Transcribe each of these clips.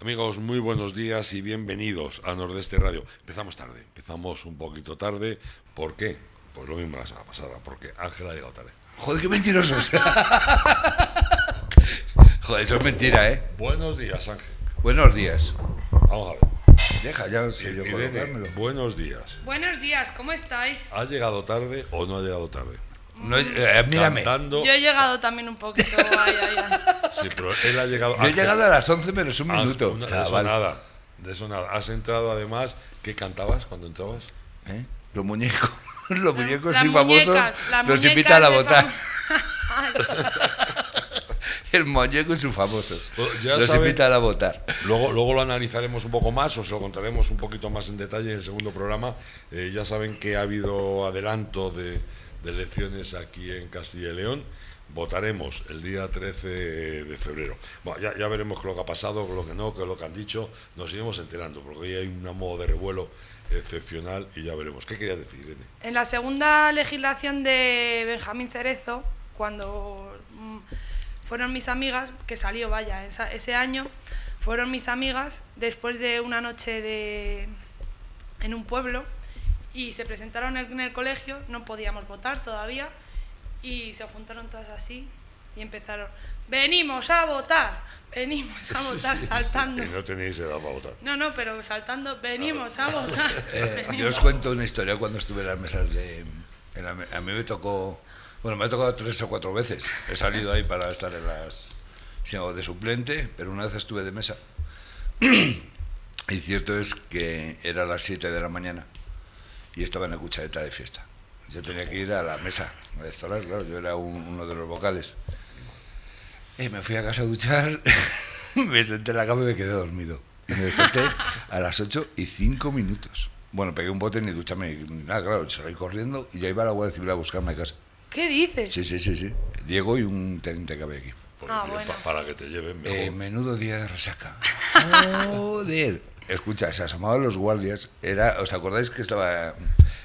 Amigos, muy buenos días y bienvenidos a Nordeste Radio. Empezamos tarde, empezamos un poquito tarde. ¿Por qué? Pues lo mismo la semana pasada, porque Ángela ha llegado tarde. Joder, qué mentirosos. Joder, eso es mentira, ¿eh? Buenos días, Ángel. Buenos días. Vamos a ver. Deja, ya sé yo Irene, colocármelo. buenos días. Buenos días, ¿cómo estáis? ¿Ha llegado tarde o no ha llegado tarde? No, eh, mírame. Cantando. Yo he llegado también un poquito. Ay, ay, ay. Sí, pero él ha llegado. Yo he llegado a las 11 menos un Ángel, minuto. una- de eso nada. De eso nada. Has entrado además. ¿Qué cantabas cuando entrabas? ¿Eh? Los muñecos, los muñecos Las y famosos muñecas, las los muñecas invitan a votar. fam- El muñeco y sus famosos. Ya los saben- invitan a votar. Luego, luego lo analizaremos un poco más, os lo contaremos un poquito más en detalle en el segundo programa. Eh, ya saben que ha habido adelanto de, de elecciones aquí en Castilla y León. Votaremos el día 13 de febrero. Bueno, ya, ya veremos es lo que ha pasado, lo que no, es lo que han dicho. Nos iremos enterando, porque hoy hay un modo de revuelo excepcional y ya veremos. ¿Qué quería decir, Irene? En la segunda legislación de Benjamín Cerezo, cuando mm, fueron mis amigas, que salió, vaya, ese año, fueron mis amigas después de una noche de, en un pueblo y se presentaron en el colegio, no podíamos votar todavía, y se juntaron todas así y empezaron, venimos a votar, venimos a votar saltando. Y no tenéis edad para votar. No, no, pero saltando, venimos a votar. Eh, yo venimos". os cuento una historia cuando estuve en las mesas de... en la a mí me tocó... Bueno, me ha tocado tres o cuatro veces. He salido ahí para estar en las... de suplente, pero una vez estuve de mesa. y cierto es que era las 7 de la mañana y estaba en la cuchareta de fiesta. Yo tenía que ir a la mesa a electoral, claro, yo era un- uno de los vocales. Y me fui a casa a duchar, me senté en la cama y me quedé dormido. Y me desperté a las 8 y 5 minutos. Bueno, pegué un bote ni ducharme ni nada, claro, salí corriendo y ya iba a la Guardia Civil a buscarme a casa. ¿Qué dices? Sí, sí, sí, sí. Diego y un teniente que había aquí. Ah, pa- bueno. para que te lleven mejor. Eh, menudo día de resaca. Joder. Escucha, se asomaban los guardias. Era, ¿Os acordáis que estaba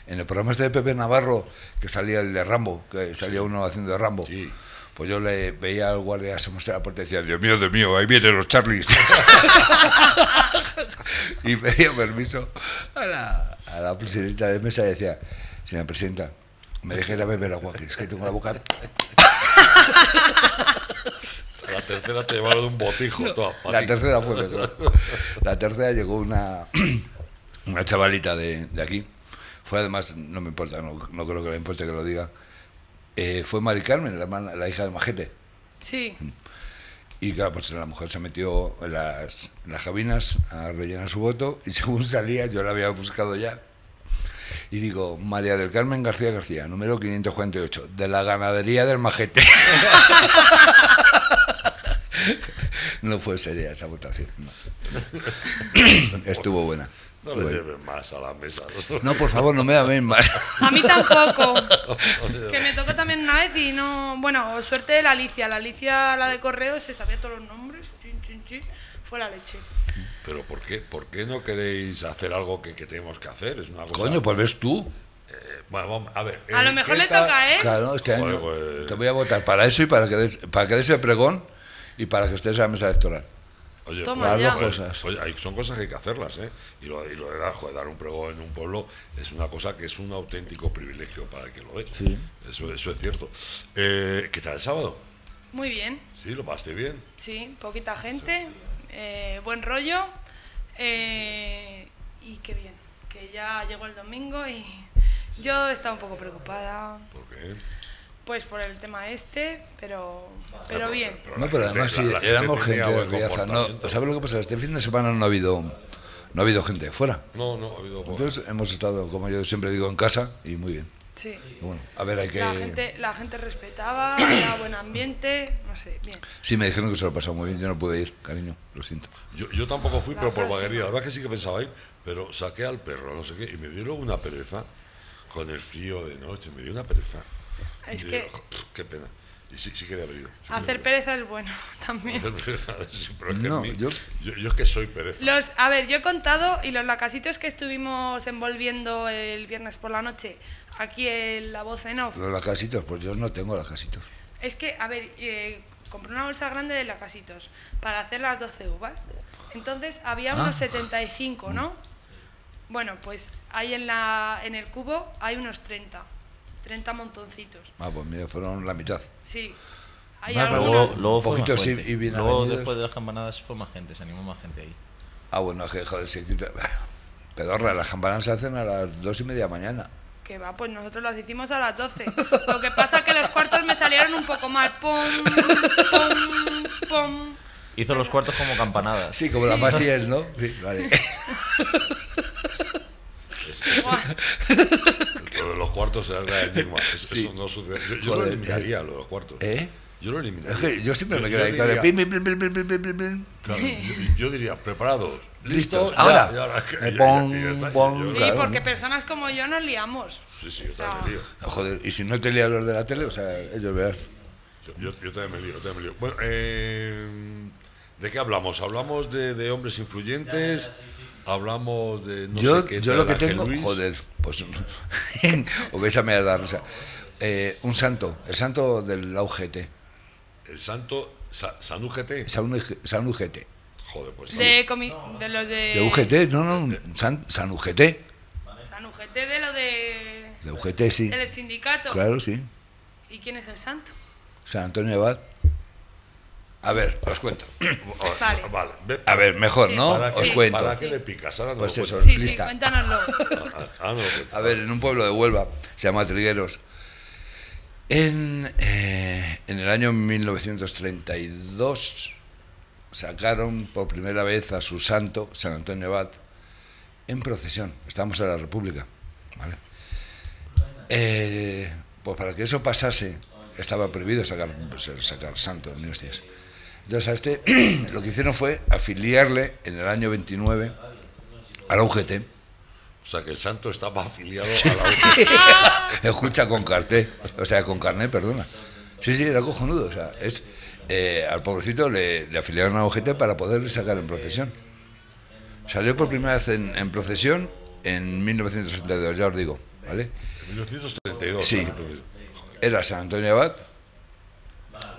en el programa este de Pepe Navarro, que salía el de Rambo, que salía uno haciendo de Rambo? Sí. Pues yo le veía al guardia asomarse a la puerta y decía, Dios mío, Dios mío, ahí vienen los Charlies. y pedía permiso a la, a la presidenta de mesa y decía, señora presidenta, me deje ir a beber agua, que es que tengo la boca... La tercera te llevaron un botijo. toda La tercera fue mejor. La tercera llegó una, una chavalita de, de aquí. Fue además, no me importa, no, no creo que le importe que lo diga. Eh, fue Mari Carmen, la, hermana- la hija del majete. Sí. Y claro, pues la mujer se metió en las, en las cabinas a rellenar su voto y según salía, yo la había buscado ya. Y digo, María del Carmen García García, número 548, de la ganadería del majete. No fue seria esa votación. no. Estuvo buena. No le Bueno. lleven más a la mesa. No, por favor, no me llamen más. A mí tampoco. que me tocó también una vez y no. Bueno, suerte de la Alicia. La Alicia, la de correo, se sabía todos los nombres. Chin, chin, chin. Fue la leche. Pero ¿por qué, ¿por qué no queréis hacer algo que, que tenemos que hacer? Es una cosa... Coño, pues ves tú. Eh, bueno, vamos, a ver. A eh, lo mejor ¿qué le toca a él. Claro, este Joder, año pues- te voy a votar para eso y para que des, para que des el pregón y para que estés en la mesa electoral. Oye, Toma pues, pues, cosas. oye, hay- son cosas que hay que hacerlas, ¿eh? Y lo, y lo de dar, joder, dar un pregón en un pueblo es una cosa que es un auténtico privilegio para el que lo ve. Sí. Eso, eso es cierto. Eh, ¿Qué tal el sábado? Muy bien. Sí, lo pasaste bien. Sí, poquita gente. eh, buen rollo. eh, y qué bien. Que ya llegó el domingo y yo estaba un poco preocupada. ¿Por qué? Pues por el tema este, pero, pero bien. No, pero además sí, la- la gente éramos gente de Riaza. No. ¿Sabes lo que pasa? Este fin de semana no ha habido, no ha habido gente fuera. No, no, ha habido... Entonces hemos estado, como yo siempre digo, en casa y muy bien. Sí. Bueno, a ver, hay que... La gente, la gente respetaba, era buen ambiente, no sé, bien. Sí, me dijeron que se lo pasado muy bien. Yo no pude ir, cariño, lo siento. Yo, yo tampoco fui, La pero por vaguería. La verdad que sí que pensaba ir, pero saqué al perro, no sé qué, y me dio luego una pereza con el frío de noche. Me dio una pereza. Es Y que digo, "Pff, qué pena. Y sí, sí quería haber ido. sí hacer pereza es bueno también. Hacer pereza, sí, pero es que No, mí- yo- yo, yo es que soy pereza. Los, a ver, yo he contado y los lacasitos que estuvimos envolviendo el viernes por la noche aquí en la voz en off, Los lacasitos, pues yo no tengo lacasitos. Es que, a ver, eh, compré una bolsa grande de lacasitos para hacer las 12 uvas. Entonces había unos 75, ¿no? Bueno, pues ahí en, la, en el cubo hay unos 30. 30 montoncitos. Ah, pues mira, fueron la mitad. Sí. Hay Ah, algunos. Luego, luego fue más y bien Luego avenidos. después de las campanadas fue más gente, se animó más gente ahí. Ah, bueno, que joder, si te- Pedorra, las campanas se hacen a las dos y media de mañana. Que va, pues nosotros las hicimos a las 12. Lo que pasa es que los cuartos me salieron un poco mal. Pum, pum, pum. Hizo los cuartos como campanadas. Sí, como la más y él, ¿no? Sí, vale. Buah lo de los cuartos es la enigma. Sí. Eso no sucede. Yo Joder, lo eliminaría, lo de los cuartos. ¿Eh? Yo lo eliminaría. Es que yo siempre me quedo ahí Claro, yo, yo, diría, preparados. Listos. Ahora. Ya, ya, ya, eh, pon, pon, sí, claro. porque personas como yo nos liamos. Sí, sí, yo también no. me lío. Ah, joder, y si no te lías los de la tele, o sea, ellos vean. Yo, yo, también me lío, yo también me lío. Bueno, eh, ¿de qué hablamos? ¿Hablamos de, de hombres influyentes? Sí, sí. ¿Hablamos de no yo sé qué? yo lo que tengo, Luis? joder, pues vais a me dar risa. Eh, un santo, el santo del UGT, El santo Sa- San UGT. San, San UGT. Joder, pues De, comi- de los de. De UGT, no, no, San, San UGT. San UGT de lo de. De UGT, sí. del sindicato. Claro, sí. ¿Y quién es el santo? San Antonio Abad. A ver, os cuento. Vale. A ver, mejor, Sí. ¿no? ¿para os cuento. ¿Para qué le picas? Ahora no Pues eso. Sí, lista. cuéntanoslo. A ver, en un pueblo de Huelva, se llama Trigueros. En, eh, en el año 1932 sacaron por primera vez a su santo, San Antonio Abad, en procesión. Estamos en la República. ¿vale? Eh, pues para que eso pasase, estaba prohibido sacar, sacar santos ni hostias. Entonces a este lo que hicieron fue afiliarle en el año 29 a la UGT. O sea, que el santo estaba afiliado a la UGT. Escucha con cartel, o sea, con carnet, perdona. Sí, sí, era cojonudo. O sea, es, eh, al pobrecito le, le afiliaron a OGT para poderle sacar en procesión. Salió por primera vez en, en procesión en 1962, ya os digo, ¿vale? En 1932. Sí. Era San Antonio Abad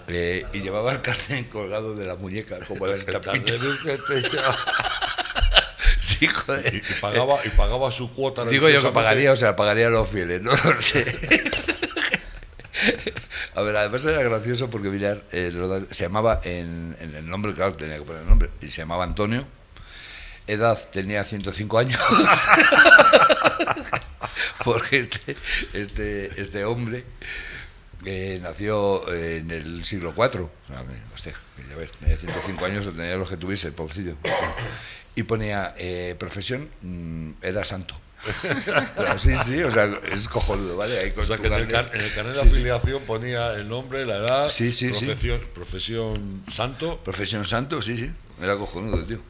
eh, y llevaba el carnet colgado de la muñeca, como UGT ya- Sí, y, joder. y pagaba, y pagaba su cuota. Digo yo que pagaría, o sea, pagaría a los fieles, no lo sé. A ver, además era gracioso porque Villar eh, lo se llamaba en, en el nombre, claro, tenía que poner el nombre, y se llamaba Antonio. Edad tenía 105 años. porque este, este, este hombre eh, nació eh, en el siglo IV. O sea, que, hostia, que ya ves, tenía 105 años, o tenía los que tuviese, el pobrecillo. Y ponía eh, profesión, mm, era santo. Sí, sí, o sea, es cojonudo, ¿vale? Con O sea, que en el, carnet. car- en el carnet de Sí, sí. afiliación ponía el nombre, la edad, Sí, sí, sí. profesión, profesión santo. Profesión santo, sí, sí. Era cojonudo, tío.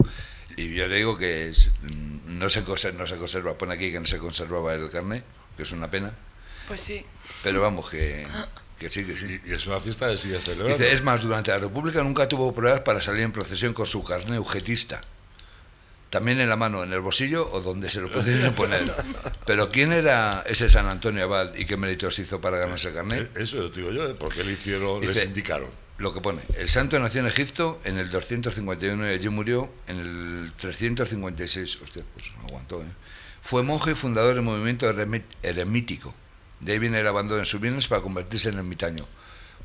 Y yo le digo que es- mm, no se, conserva, no se conserva. Pone aquí que no se conservaba el carnet, que es una pena. Pues sí. Pero vamos, que, que sí, que sí. Y, es una fiesta que sigue celebrando. Dice, es más, durante la República nunca tuvo pruebas para salir en procesión con su carnet ujetista. También en la mano, en el bolsillo o donde se lo pudieran poner. Pero ¿quién era ese San Antonio Abad y qué méritos hizo para ganarse el carnet? Eh, Eso lo digo yo, ¿eh? porque le hicieron, Dice- les indicaron. Lo que pone, el santo nació en Egipto en el 251 y allí murió en el 356. Hostia, pues aguantó, ¿eh? Fue monje y fundador del movimiento eremítico. De ahí viene el abandono de sus bienes para convertirse en ermitaño.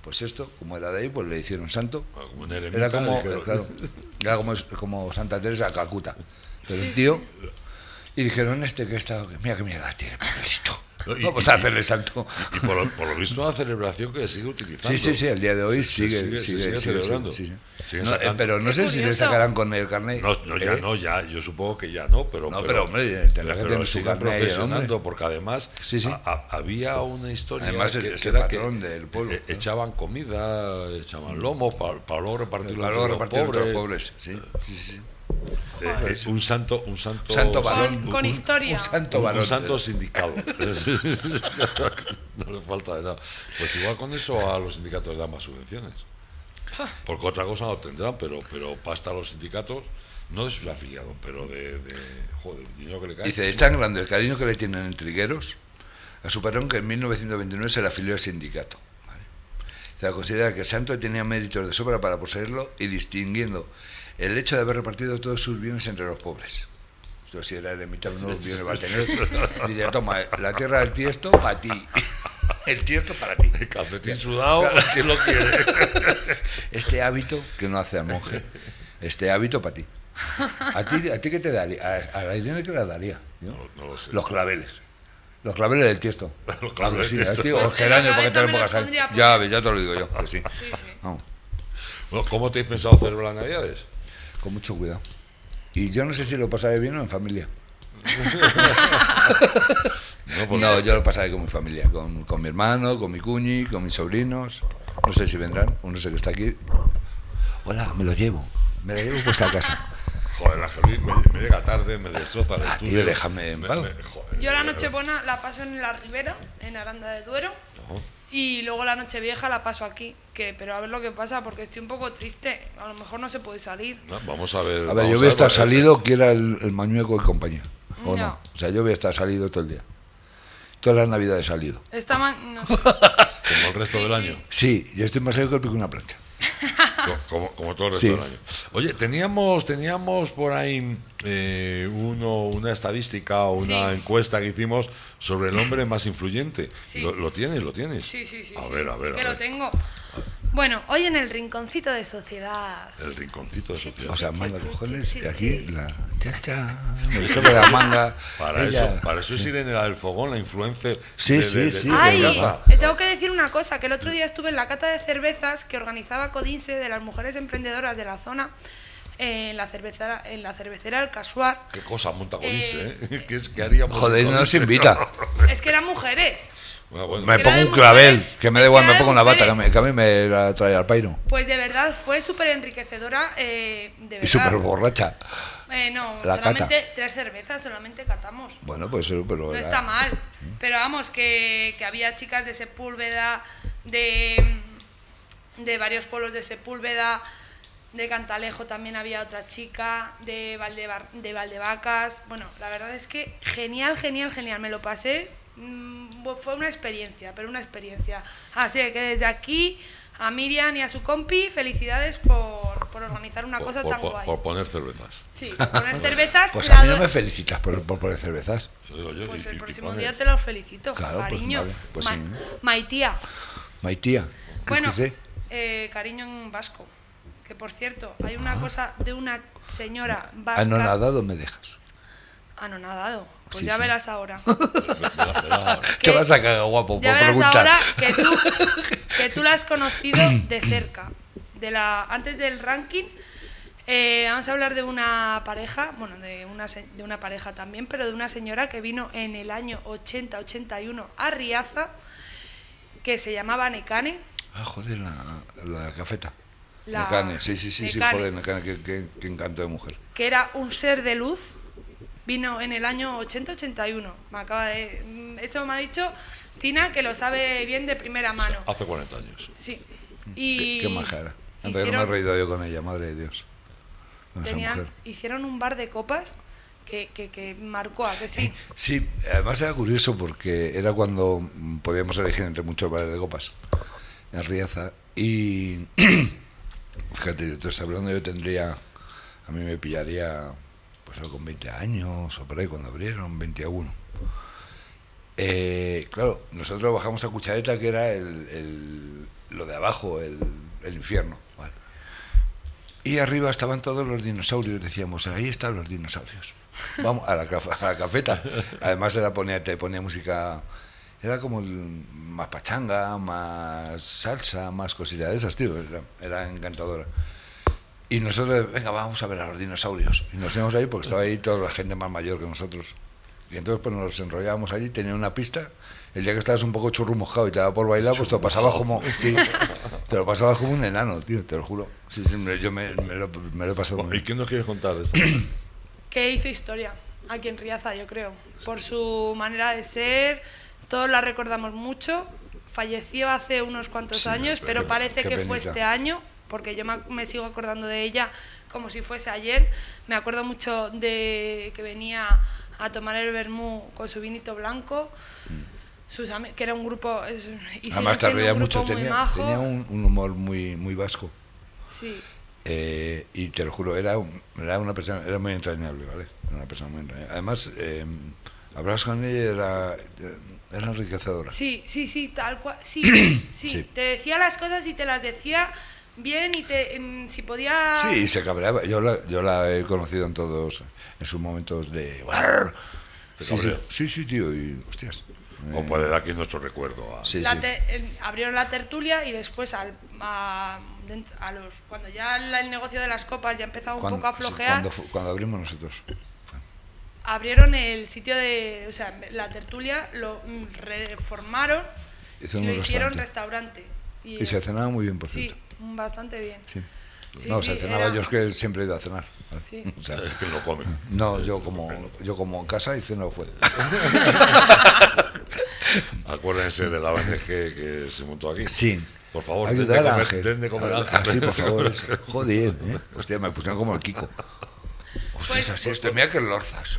Pues esto, como era de ahí, pues le hicieron santo. Como claro, era como, como Santa Teresa de Calcuta. Pero el tío... Y dijeron, este que está... Mira qué mierda tiene, pobrecito. No, y- Vamos y- a hacerle santo. Y por lo, por lo visto una celebración que sigue utilizando. Sí, sí, sí, el día de hoy se sigue, sigue, sigue sigue, celebrando. sí, sí. No, eh, pero no sé si le sacarán con el carnet. No, no, ya ¿eh? no, ya, yo supongo que ya no, pero... No, pero, hombre, tendrá que tener su carnet ahí, profesionando, hombre. porque además Sí, sí. a- a- había una historia Además, que, es que el era que patrón del pueblo, eh, ¿no? echaban comida, echaban lomo para, para luego repartirlo Para luego los repartir pobres. pobres. Sí, sí, sí. Eh, eh, un santo, un santo, Santo Con, varón. con un- historia. Un santo un, varón. santo sindicado. no le falta de nada. Pues igual con eso a los sindicatos les dan más subvenciones. Porque otra cosa no tendrán, pero, pero pasta a los sindicatos, no de sus afiliados, pero de, de joder, el dinero que le cae. Dice, es tan grande el cariño que le tienen en Trigueros a su patrón que en 1929 se le afilió al sindicato. ¿vale? sea, considera que el santo tenía méritos de sobra para poseerlo y distinguiendo el hecho de haber repartido todos sus bienes entre los pobres. Esto si era eremita, unos bienes va a tener. Diría, toma, la tierra del tiesto para ti. El tiesto para ti. El cafetín sudado, ¿quién lo quiere? Este hábito que no hace al monje, este hábito para ti. ¿A ti, a ti qué te daría? A, a la Irene qué le daría? ¿no? No, no lo sé. Los claveles. Los claveles del tiesto. Los claveles del tiesto. tío, o geranio, para que te lo pongas ahí. Ya ya te lo digo yo. que sí. Sí, sí. Vamos, Bueno, ¿Cómo te has pensado celebrar las Navidades? Con mucho cuidado. Y yo no sé si lo pasaré bien o en familia. No, pues No, yo lo pasaré con mi familia, con, con mi hermano, con mi cuñi, con mis sobrinos. No sé si vendrán, uno sé que está aquí. Hola, me lo llevo. Me lo llevo pues a casa. Joder, la me, me llega tarde, me destroza el Ah, estudio. tío, déjame en paz. Yo la noche buena la paso en la Ribera, en Aranda de Duero. No. Y luego la noche vieja la paso aquí. Que, pero a ver lo que pasa, porque estoy un poco triste. A lo mejor no se puede salir. No, vamos a ver. A ver, yo voy a estar salido, que era el, el mañueco y compañía. ¿O no? O sea, yo voy a estar salido todo el día. Todas las navidades salido. Esta ma- no sé. Como el resto Sí, del sí. año. Sí, yo estoy más serio que el pico de una plancha. Co- Como, como todo el resto Sí. del año. Oye, teníamos, teníamos por ahí eh, uno, una estadística o una Sí. encuesta que hicimos sobre el hombre más influyente. Sí. ¿Lo, lo tienes? ¿Lo tienes? Sí, sí, sí. A sí, ver, a sí ver, a que ver. lo tengo. Bueno, hoy en el rinconcito de sociedad. El rinconcito de sociedad. O sea, manga cojones y aquí la chacha, me sobre la manga. Para ella- eso, para eso es Irene la del fogón, la influencer. Sí, de- sí, de- de- sí, de Ay, Rafa. eh, tengo que decir una cosa, que el otro día estuve en la cata de cervezas que organizaba Codinse de las mujeres emprendedoras de la zona en la cervecera, en la cervecera El Casuar. Qué cosa monta Codinse, Eh, ¿eh? ¿Qué, es- qué haríamos? Joder, no nos invita. Es que eran mujeres. Bueno, bueno, Me pongo un clavel, mujeres, que me da igual, me pongo una bata, que, mujeres. me- que a mí me la trae al pairo. Pues de verdad fue súper enriquecedora, eh, de verdad. Y súper borracha. Eh, no, La solamente tres cervezas, solamente catamos. Bueno, pues eso, pero... No era- está mal. Pero vamos, que, que había chicas de Sepúlveda, de, de varios pueblos de Sepúlveda, de Cantalejo también había otra chica, de, Valdebar- de Valdevacas. Bueno, la verdad es que genial, genial, genial. Me lo pasé. mm, Fue una experiencia, pero una experiencia. Así que desde aquí, a Miriam y a su compi, felicidades por, por organizar una por, cosa por- tan por- guay. por poner cervezas. Sí, por poner cervezas. Pues a mí no me felicitas por, por poner cervezas. Pues y- el y- próximo día te los felicito, Claro, pues cariño. vale, pues Ma- sí. Maitía. Maitía, ¿qué Bueno, es que sé? eh, cariño en vasco. Que por cierto, hay una cosa de una señora vasca. Anonadado me dejas. Anonadado. Pues Sí, ya sí. verás ahora. ¿Qué vas a cagar, guapo? Ya por verás preguntar. ahora que tú, que tú la has conocido de cerca. De la, antes del ranking, eh, vamos a hablar de una pareja, bueno, de una, de una pareja también, pero de una señora que vino en el año 80-81 a Riaza, que se llamaba Necane. Ah, joder, la, la cafeta. La- Necane, sí, sí, sí, sí, Necane. joder, Necane, qué, qué- qué encanto de mujer. que era un ser de luz, vino en el año 80-81. Me acaba de. mm, Eso me ha dicho Tina, que lo sabe bien de primera mano. Hace 40 años. Sí. Qué, Y qué maja era. Anda, que no me he hicieron, reído yo con ella, madre de Dios. Tenían- hicieron un bar de copas que, que, que marcó a que sí. Sí, además era curioso porque era cuando mm, podíamos elegir entre muchos bares de copas en Riaza. Y fíjate, te estoy hablando, yo tendría, a mí me pillaría pues con 20 años o por ahí cuando abrieron, 21. Eh, claro, nosotros bajamos a Cuchareta, que era el, lo de abajo, el, el infierno. Y arriba estaban todos los dinosaurios, decíamos, ahí están los dinosaurios. Vamos a la, caf- a la cafeta. Además era ponía, te ponía música, era como el- más pachanga, más salsa, más cositas de esas, tío. Era, era encantadora. Y nosotros, venga, vamos a ver a los dinosaurios. Y nos íbamos ahí porque estaba ahí toda la gente más mayor que nosotros. Y entonces pues nos enrollábamos allí, tenía una pista. El día que estabas un poco churro mojado y te daba por bailar, pues te lo pasabas como... Sí, te lo pasabas como un enano, tío, te lo juro. Sí, sí, yo me, me lo, me lo he pasado ¿Y qué nos quieres contar de esto? Que hizo historia aquí en Riaza, yo creo. Por su manera de ser, todos la recordamos mucho. Falleció hace unos cuantos Sí, años, pero parece que fue penita. este año, porque yo me, me sigo acordando de ella como si fuese ayer. Me acuerdo mucho de que venía a tomar el vermú con su vinito blanco. sus ami- que era un grupo. y Además te reía mucho, tenía, tenía un, un humor muy, muy vasco. Sí. Eh, y te lo juro, era, un- era una persona, era muy entrañable, ¿vale? Era una persona muy entrañable. Además, eh, hablabas con ella era, era enriquecedora. Sí, sí, sí, tal cual. Sí, sí, Sí. Te decía las cosas y te las decía bien y te, em, si podía. Sí, y se cabreaba. Yo la, yo la he conocido en todos, en sus momentos de... Sí, sí, sí, sí, tío, y hostias. O puede dar aquí nuestro recuerdo. a- Sí, La sí. te- abrieron la tertulia y después al, a, a los cuando ya la- el negocio de las copas ya empezaba un Cuando- poco a sí, flojear cuando, fu- cuando abrimos nosotros. Abrieron el sitio de o sea la tertulia lo reformaron y lo hicieron restaurante. restaurante Y se cenaba muy bien, por sí cierto. bastante bien Sí. Sí, no, sí, se cenaba era- yo, es que siempre he ido a cenar. Sí. O sea, Es que lo come. no, yo como, yo como en casa y ceno fuera. Acuérdense de la ONG que se montó aquí. Sí. Por favor, den de Ayudar a comer, Ángel. den de comer a Ah, sí, por favor. Joder, ¿eh? Hostia, me pusieron como el Kiko. Hostia, Pues- es así, esto, mira que lorzas.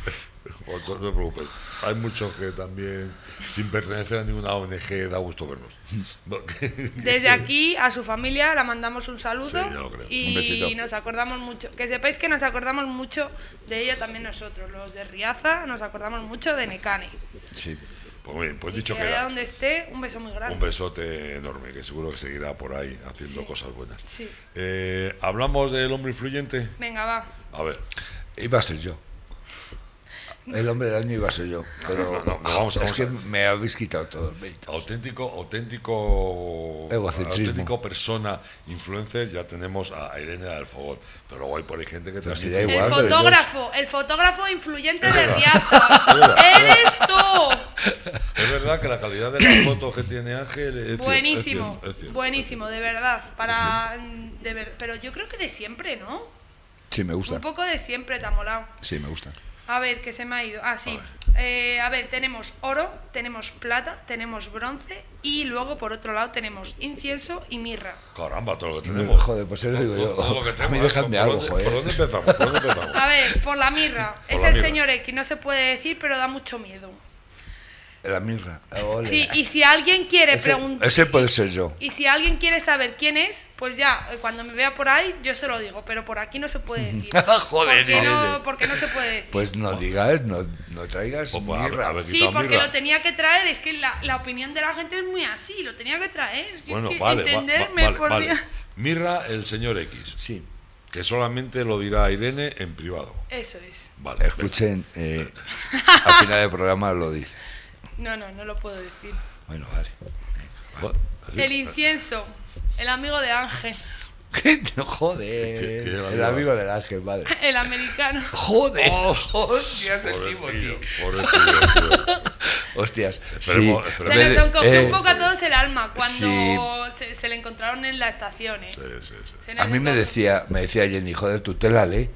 Pues no te preocupes. Hay muchos que también, sin pertenecer a ninguna ONG, da gusto vernos. Desde aquí a su familia la mandamos un saludo Sí, ya lo creo. y Un besito. nos acordamos mucho. Que sepáis que nos acordamos mucho de ella también nosotros, los de Riaza, nos acordamos mucho de Necane. Sí. Pues muy bien, pues Y dicho que allá donde esté, un beso muy grande. un besote enorme, que seguro que seguirá por ahí haciendo Sí. cosas buenas. Sí. Eh, ¿Hablamos del hombre influyente? Venga, va. A ver, Iba a ser yo. El hombre del año iba a ser yo. Pero No, no, no, vamos a- es vamos que a- me habéis quitado todo auténtico, auténtico, auténtico persona influencer, ya tenemos a Irene del Fogón. Pero luego hay por ahí gente que si da El fotógrafo, el fotógrafo influyente de Riaza. ¡Eres tú! Es verdad que la calidad de las fotos que tiene Ángel es cierto, Buenísimo, es cierto, es cierto. buenísimo, de verdad. Para, de ver, pero yo creo que de siempre, ¿no? Sí, me gusta. Un poco de siempre te ha molado. Sí, me gusta. A ver, que se me ha ido. Ah, sí. Eh, a ver, tenemos oro, tenemos plata, tenemos bronce y luego por otro lado tenemos incienso y mirra. Caramba, todo lo que tenemos. Joder, pues eso digo yo. Todo lo que A tenemos. mí ¿eh? déjame ¿Por algo, dónde- joder. ¿Por dónde empezamos? ¿Por dónde empezamos? A ver, por la mirra. Por es la el mirra. señor X, no se puede decir, pero da mucho miedo. La mirra. Ole. Sí, y si alguien quiere preguntar. ese puede ser yo. Y si alguien quiere saber quién es, pues ya, eh, cuando me vea por ahí, yo se lo digo, pero por aquí no se puede decir. Joder, porque no, porque no se puede decir. Pues no digas, no, no traigas Pues, pues, mirra. a ver, sí, porque mirra. lo tenía que traer, es que la, la opinión de la gente es muy así, lo tenía que traer. Bueno, es que vale, va- va- entenderme, vale, por vale. Dios. Mirra, el señor X, Sí. que solamente lo dirá Irene en privado. Eso es. Vale, Escuchen, eh, al final del programa lo dice. No, no, no lo puedo decir. Bueno, vale. Bueno. El incienso, el amigo de Ángel, No, Joder. ¿Qué- qué el amigo? del ángel, madre. el americano. Joder. Oh, Hostias, el Timothy. Hostias. Esperemos- sí. Se nos encogió eh, un poco a todos el alma cuando sí. se, se le encontraron en la estación. ¿eh? Sí, A mí me decía, me decía Jenny, joder, tú te la lee.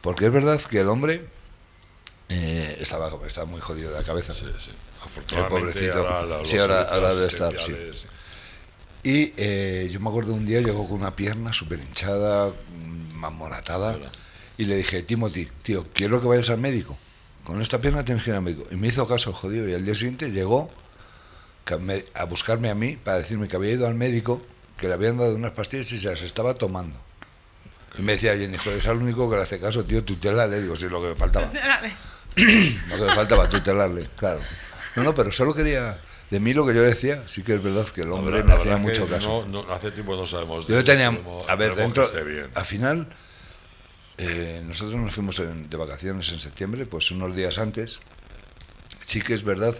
Porque es verdad que el hombre eh, estaba, estaba muy jodido de la cabeza. Sí, sí. Afortunadamente, pobrecito. ahora la- los Sí, ahora- ahora debe estar, sí. Y eh, yo me acuerdo un día, llegó con una pierna súper hinchada, mm, mammonatada, Hola. y le dije, Timothy, tío, quiero que vayas al médico. Con esta pierna tienes que ir al médico. Y me hizo caso, jodido, y al día siguiente llegó a buscarme a mí para decirme que había ido al médico, que le habían dado unas pastillas y se las estaba tomando. Y me decía, Jenny, joder, es al único que le hace caso, tío, tutelarle. Digo, sí, lo que me faltaba. Lo que me faltaba, tutelarle, claro. No, no, pero solo quería... De mí lo que yo decía, sí que es verdad que el La hombre me hacía mucho caso. No, no, hace tiempo no sabemos. Yo tenía, a ver, dentro, al final, eh, nosotros nos fuimos en- de vacaciones en septiembre, pues unos días antes. Sí que es verdad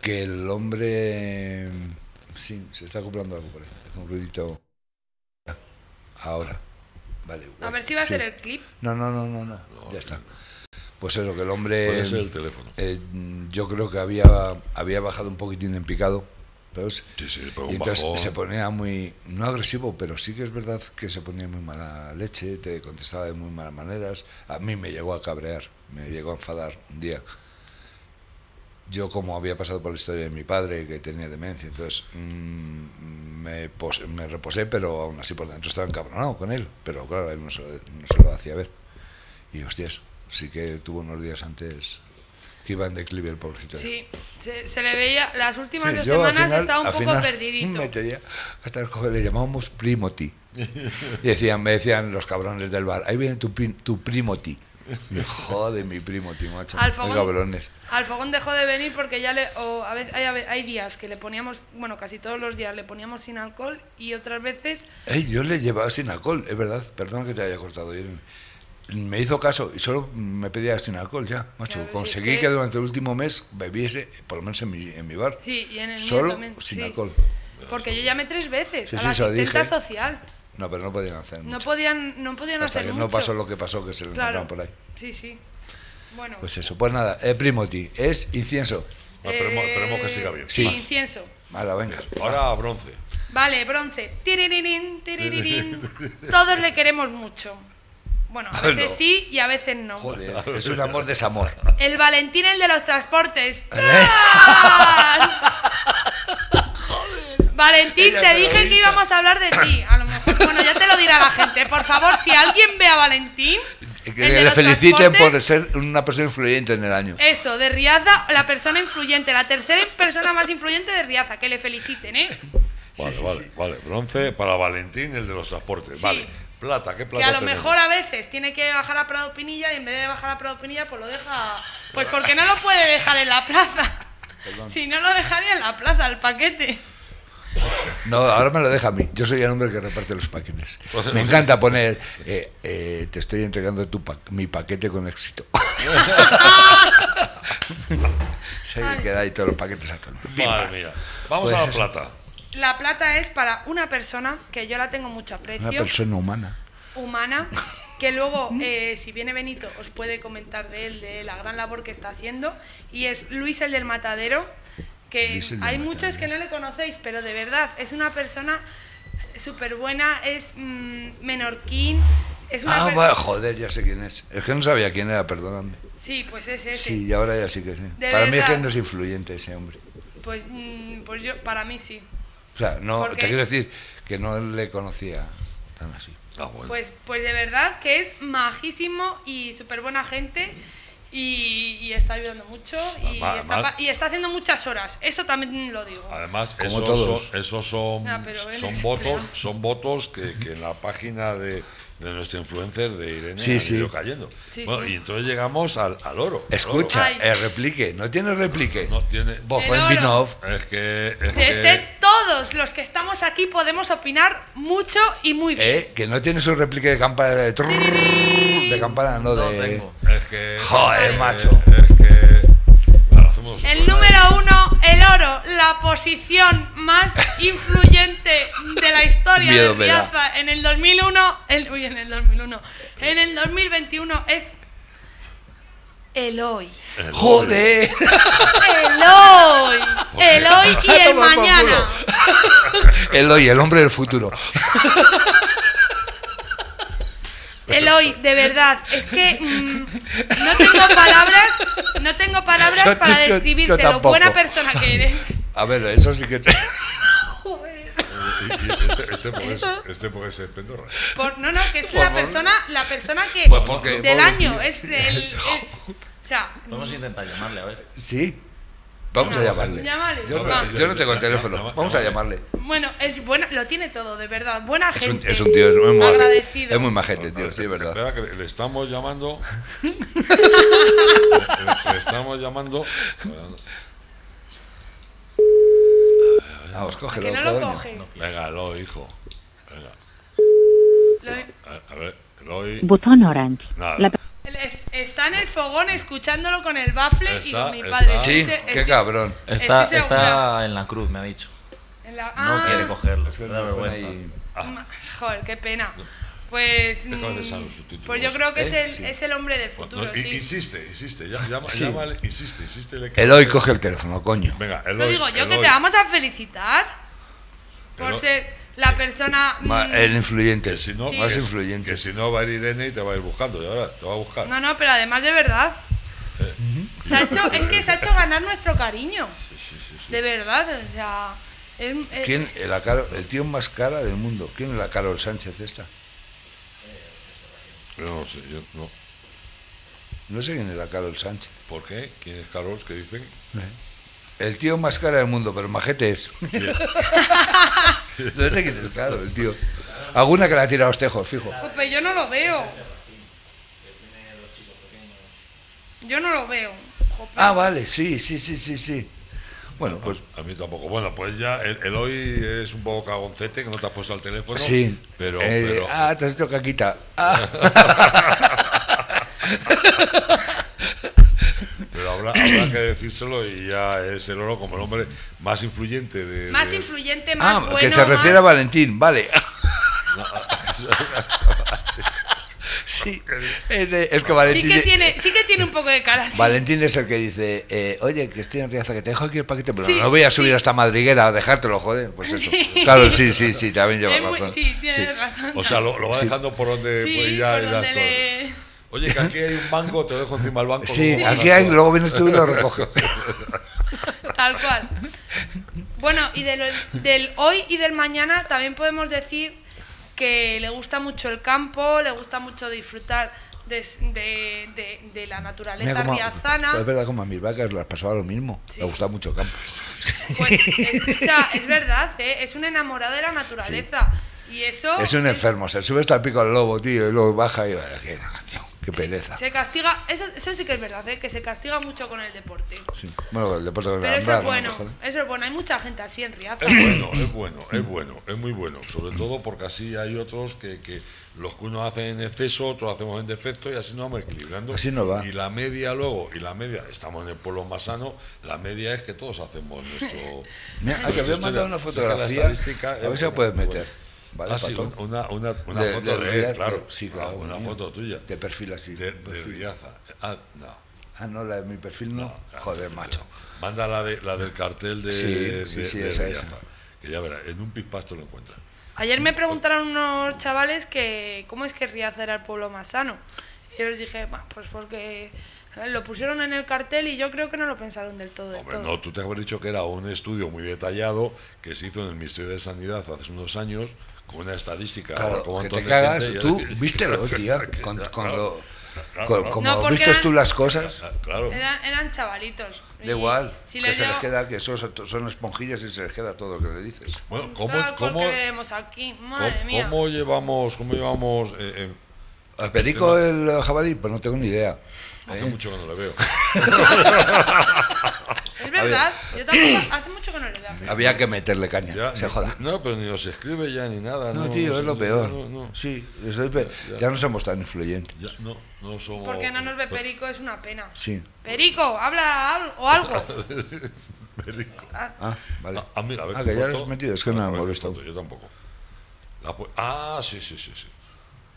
que el hombre, sí, se está acoplando algo por ahí, hace un ruidito. Ahora, vale. A ver si va a sí. ser el clip. No, no, no, no, no, ya está. Pues eso, que el hombre, Puede ser el teléfono. eh, yo creo que había, había bajado un poquitín en picado. ¿sabes? Sí, sí, pero Y entonces bajón. se ponía muy, no agresivo, pero sí que es verdad que se ponía muy mala leche, te contestaba de muy malas maneras. A mí me llegó a cabrear, me llegó a enfadar un día. Yo como había pasado por la historia de mi padre, que tenía demencia, entonces mm, me, me reposé, pero aún así por dentro estaba encabronado con él. Pero claro, él no se, lo, no se lo hacía ver. Y hostias, sí que tuvo unos días antes que iba en declive el pobrecito. Sí, se, se le veía, las últimas Sí, dos semanas final- estaba un poco final perdidito. hasta le llamábamos primoti. Y decían, me decían los cabrones del bar, ahí viene tu, tu primoti. Joder, mi primoti, macho. Al fogón, cabrones. al fogón dejó de venir porque ya le. O a veces, hay, hay días que le poníamos. Bueno, casi todos los días le poníamos sin alcohol y otras veces. Ey, yo le llevaba sin alcohol, es verdad, perdón que te haya cortado. Irene. Me hizo caso y solo me pedía sin alcohol ya, macho. Claro, Conseguí es que... que- durante el último mes bebiese, por lo menos en mi, en mi bar, Sí, y en el solo también. sin sí. alcohol. Porque yo llamé tres veces Sí, a sí, la asistenta social. No, pero no podían hacer No mucho. podían, no podían Hasta hacer que mucho. no pasó lo que pasó, que se lo Claro. encontraron por ahí. Sí, sí. Bueno. Pues eso, pues nada, el primoti es incienso. Ah, esperemos, esperemos que siga bien. Sí, incienso. Ahora, venga. Ahora bronce. Vale, bronce. Tiririrín, tiririrín. Todos le queremos mucho. Bueno, a veces No. sí y a veces no. Joder, es un amor desamor. El Valentín, el de los transportes. ¿Eh? ¡Tras! Valentín, Ella te dije que íbamos a hablar de ti. A lo mejor, bueno, ya te lo dirá la gente. Por favor, si alguien ve a Valentín, Que le feliciten por ser una persona influyente en el año. Eso, de Riaza, la persona influyente, la tercera persona más influyente de Riaza, que le feliciten, ¿eh? Vale, sí, vale, sí. vale. Bronce para Valentín, el de los transportes. Sí. Vale. Plata, ¿qué Que plata a lo tenemos? mejor a veces tiene que bajar a Prado Pinilla y en vez de bajar a Prado Pinilla, pues lo deja. Pues porque no lo puede dejar en la plaza. Si no lo dejaría en la plaza, el paquete. No, ahora me lo deja a mí. Yo soy el hombre que reparte los paquetes. Me encanta poner, eh, eh, te estoy entregando tu pa- mi paquete con éxito. Se queda ahí todos los paquetes a pam. mía. Vamos Pues a la eso. plata. La plata es para una persona que yo la tengo mucho aprecio, Una persona humana. humana, que luego, eh, si viene Benito, os puede comentar de él, de la gran labor que está haciendo, y es Luis el del Matadero, que hay muchos Matadero. que no le conocéis, pero de verdad, es una persona súper buena, es mm, menorquín, es una Ah, va, joder, ya sé quién es. Es que no sabía quién era, perdóname. Sí, pues es ese. Sí, y ahora ya sí que sí. De Para mí es que no es influyente ese hombre. Pues, mm, pues yo, para mí sí. O sea, no, ¿Por te quiero decir que no le conocía tan así. Ah, bueno. Pues, pues de verdad que es majísimo y súper buena gente y, y está ayudando mucho y, Además- está, pa- y está haciendo muchas horas. Eso también lo digo. Además, Como esos todos. son, esos son, Ah, votos, son votos que, que en la página de, de nuestra influencer de Irene Sí, han sí. ido cayendo. Sí, bueno, sí. y entonces llegamos al, al oro. al Escucha, el replique. ¿No tiene replique? oro. No tiene. Binov. Es que. Es Desde que todos los que estamos aquí podemos opinar mucho y muy bien. ¿Eh? Que no tiene su replique de campana de, trrrr, de campana, no No de. tengo. es que. Joder, eh, macho. Es que. Hacemos El número uno, el oro, la posición más influyente de la historia Miedo de. Piazza en el 2001, el, uy, en el 2001, en el 2021 es Eloy. El ¡Joder! Eloy, Eloy y el mañana. Eloy, el hombre del futuro. Eloy, de verdad, es que mm, no tengo palabras, no tengo palabras Yo- para describirte yo lo buena persona que eres. A ver, eso sí que. Y este, este, porque es, este porque es Pendorra. Por- no, no, que es la favor. persona, la persona que Pues porque- del año es del, es, o sea, Vamos a intentar llamarle, a ver. Sí. Vamos a llamarle. Llámale, Yo, no tengo el teléfono. Llama- Vamos a llamarle. bueno, es buena, lo tiene todo, de verdad, buena Es un, gente. es un tío, es muy agradecido. Es muy majete, tío, sí, es verdad. Espera, que le, le estamos llamando. le, le estamos llamando. Vamos, ¿A cógelo. que no lo coño. coge? Venga, Eloy, hijo. Venga. Lo- A, ver, Eloy. Botón orange. Nada. Está en el fogón escuchándolo con el bafle Está- y mi está- padre. Sí, Estoy- qué cabrón. Está, segura. está en la cruz, me ha dicho. la- No ah, quiere cogerlo. Es que da vergüenza. ahí- ma- Joder, qué pena. Pues, Es que mm, pues yo creo que es, ¿Eh? el, Sí. es el hombre del No, futuro, i- sí. Insiste, insiste. Ya, llama, Sí. llámale, insiste, insiste. Eloy, coge el teléfono, coño. Venga, Lo Eloy. digo yo, que Eloy. te vamos a felicitar por Eloy. ser la persona... Ma- mm, El influyente. Que si no, Más que, influyente. que si no va a ir Irene y te va a ir buscando. Y ahora te va a buscar. No, no, pero además de verdad. Se ha hecho, es que se ha hecho ganar nuestro cariño. De verdad, o sea... es- es- ¿Quién? La el tío más cara del mundo. ¿Quién es la Carol Sánchez esta? Yo no sé, yo no. No sé quién era Carol Sánchez. ¿Por qué? ¿Quién es Carol? ¿Qué dicen? El tío más cara del mundo, pero majete es. no sé quién es, claro, el tío. Alguna que le ha tirado los tejos, fijo. Jope, yo no lo veo. Yo no lo veo. Jope. Ah, vale, sí, sí, sí, sí, sí. Bueno, pues A mí tampoco. Bueno, pues ya el, el hoy es un poco cagoncete, que no te has puesto al teléfono. sí. Pero, Eh, pero- Ah, te has hecho caquita. Ah, pero habrá, habrá que decírselo y ya es el oro como el hombre más influyente de... Más de- influyente, más ah, bueno. que se refiere a Valentín, vale. sí, es, que Sí Valentín. que, tiene, sí que tiene un poco de cara. sí. Valentín es el que dice, eh, oye, que estoy en Riaza, que te dejo aquí el paquete, pero Sí, no voy a subir sí. hasta Madriguera a dejártelo, joder. Pues eso. Sí. Claro, sí, sí, sí, también llevas muy- razón. sí, tiene Sí. razón. O sea, lo, lo va Sí. dejando por donde Sí, pues, ya, por ya donde le... Oye, que aquí hay un banco, te dejo encima del banco. Sí, aquí hay, todo. luego vienes tú y lo recoges. Tal cual. Bueno, y del hoy y del mañana también podemos decir que le gusta mucho el campo, le gusta mucho disfrutar de, de- de- de la naturaleza Mira riazana. es verdad, como a mis vacas las pasaba lo mismo. Sí. Le gusta mucho el campo. Pues, escucha, es verdad, ¿eh? es un enamorado de la naturaleza. Y eso Es un enfermo, se sube hasta el pico del lobo, tío, y luego baja y vaya, qué, qué pereza. se castiga, eso, eso sí que es verdad, ¿eh? que se castiga mucho con el deporte. Sí. Bueno, el deporte con el Pero eso andar, es ¿no? bueno, eso es bueno. Hay mucha gente así en Riaza. Es bueno, es bueno, es bueno, es muy bueno. Sobre todo porque así hay otros que, que los que unos hacen en exceso, otros hacemos en defecto y así nos vamos equilibrando. Así no va. Y la media luego, y la media, estamos en el pueblo más sano, la media es que todos hacemos nuestro. Mira, te voy a mandar una fotografía. estadística A ver si la puedes es meter. ¿Vale, ah, sí, una, una, una De- foto de, de él, claro. sí, claro, Una mío. foto tuya. De perfil así. De, de perfil. Riaza. Ah, no. Ah, no, la de mi perfil no. No, Joder, macho. Manda la, de, la del cartel de, Sí, de- sí, sí, de esa, Riaza, esa. Que ya verás, en un pispasto lo encuentras. Ayer me preguntaron unos chavales que cómo es que Riaza era el pueblo más sano. Y yo les dije, "Bah, pues porque lo pusieron en el cartel y yo creo que no lo pensaron del todo. Del Hombre, todo. no, tú te has dicho que era un estudio muy detallado que se hizo en el Ministerio de Sanidad hace unos años con una estadística. Claro, con un que te cagas, gente, tú y- vístelo, tía, que- con, claro, con lo, claro, con- claro. como No, vistes eran- tú las cosas, Claro. Eran, eran chavalitos. da igual, si que les se les llevo- queda, que son, son esponjillas y se les queda todo lo que le dices. Bueno, ¿cómo, cómo, que vemos aquí. Madre cómo- mía. cómo llevamos, cómo llevamos eh, eh, ¿Al perico el jabalí? Pues no tengo ni idea. hace ¿eh? mucho que no le veo. Es verdad, yo tampoco, hace mucho que no le veo. Había que meterle caña, Ya, se joda. No, pero ni nos escribe ya ni nada. No, tío, no es lo peor. no, no, Sí, ya no somos tan influyentes. ya, no, no somos. Porque no nos ve Perico es una pena. Sí. Perico, habla al- o algo. Perico. Ah, Ah, vale. Ah, mira, a ver Ah, que ya lo has metido, es que no me tu molestado. Yo tampoco. La ah, sí, sí, sí, sí.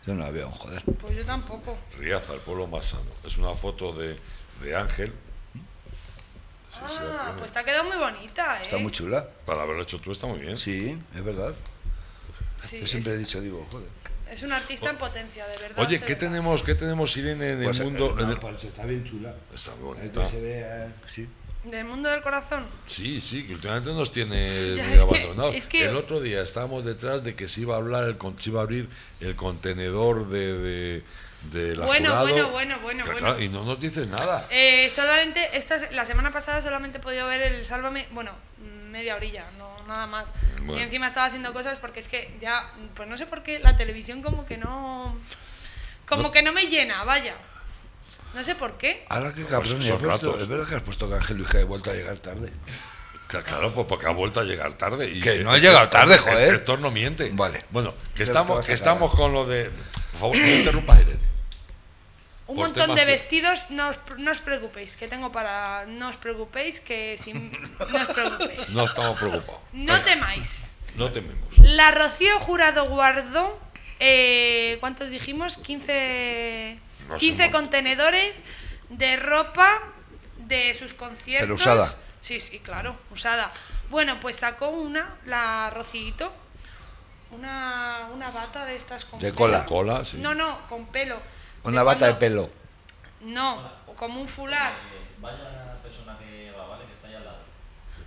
Yo no la veo, joder. pues yo tampoco. Riaza, el pueblo más sano. Es una foto de, de Ángel. Sí, sí, la Ah, pues te ha quedado muy bonita, ¿eh? Está muy chula. Para haberlo hecho tú está muy bien. Sí, es verdad. Sí, Yo siempre he dicho, digo, joder. es un artista en potencia, de verdad. Oye, ¿qué tenemos, ¿qué tenemos, Irene, en Pues, el mundo? eh, en el- pues está bien chula. Está muy bonita. se ve, eh, sí. ¿Del mundo del corazón? Sí, sí, que últimamente nos tiene Ya, muy es que- abandonados. es que- El otro día estábamos detrás de que se iba a hablar, el, con- se iba a abrir el contenedor de, de, de la Bueno, jurado. bueno, bueno, bueno, bueno. claro, y no nos dices nada. Eh, solamente, esta, se- la semana pasada solamente he podido ver el Sálvame, bueno, media orilla, no nada más. Bueno. Y encima estaba haciendo cosas porque es que ya, pues no sé por qué, la televisión como que no... Como No. que no me llena, vaya. No sé por qué. Ahora que Pues cabrón, he puesto- es verdad que has puesto que Ángel Luis ha vuelto a llegar tarde. Claro, pues porque ha vuelto a llegar tarde. Y Que no ha llegado tarde, el- joder. El torno miente. Vale. Bueno, que estamos, que estamos con lo de. Por favor, no interrumpas, Irene. Un Por montón de vestidos, no os, no os preocupéis, que tengo para... No os preocupéis, que sin... No os preocupéis. No estamos preocupados. No Venga, temáis. No tememos. La Rocío Jurado guardó, eh, ¿cuántos dijimos? 15, No sé, 15 un montón. contenedores de ropa de sus conciertos. Pero usada. Sí, sí, claro, usada. Bueno, pues sacó una, la Rocito, una, una bata de estas con De pelo. cola. Cola, sí. No, no, con pelo. Una bata de pelo. No, como un fular. Vaya persona que va, ¿vale? Que está ahí al lado.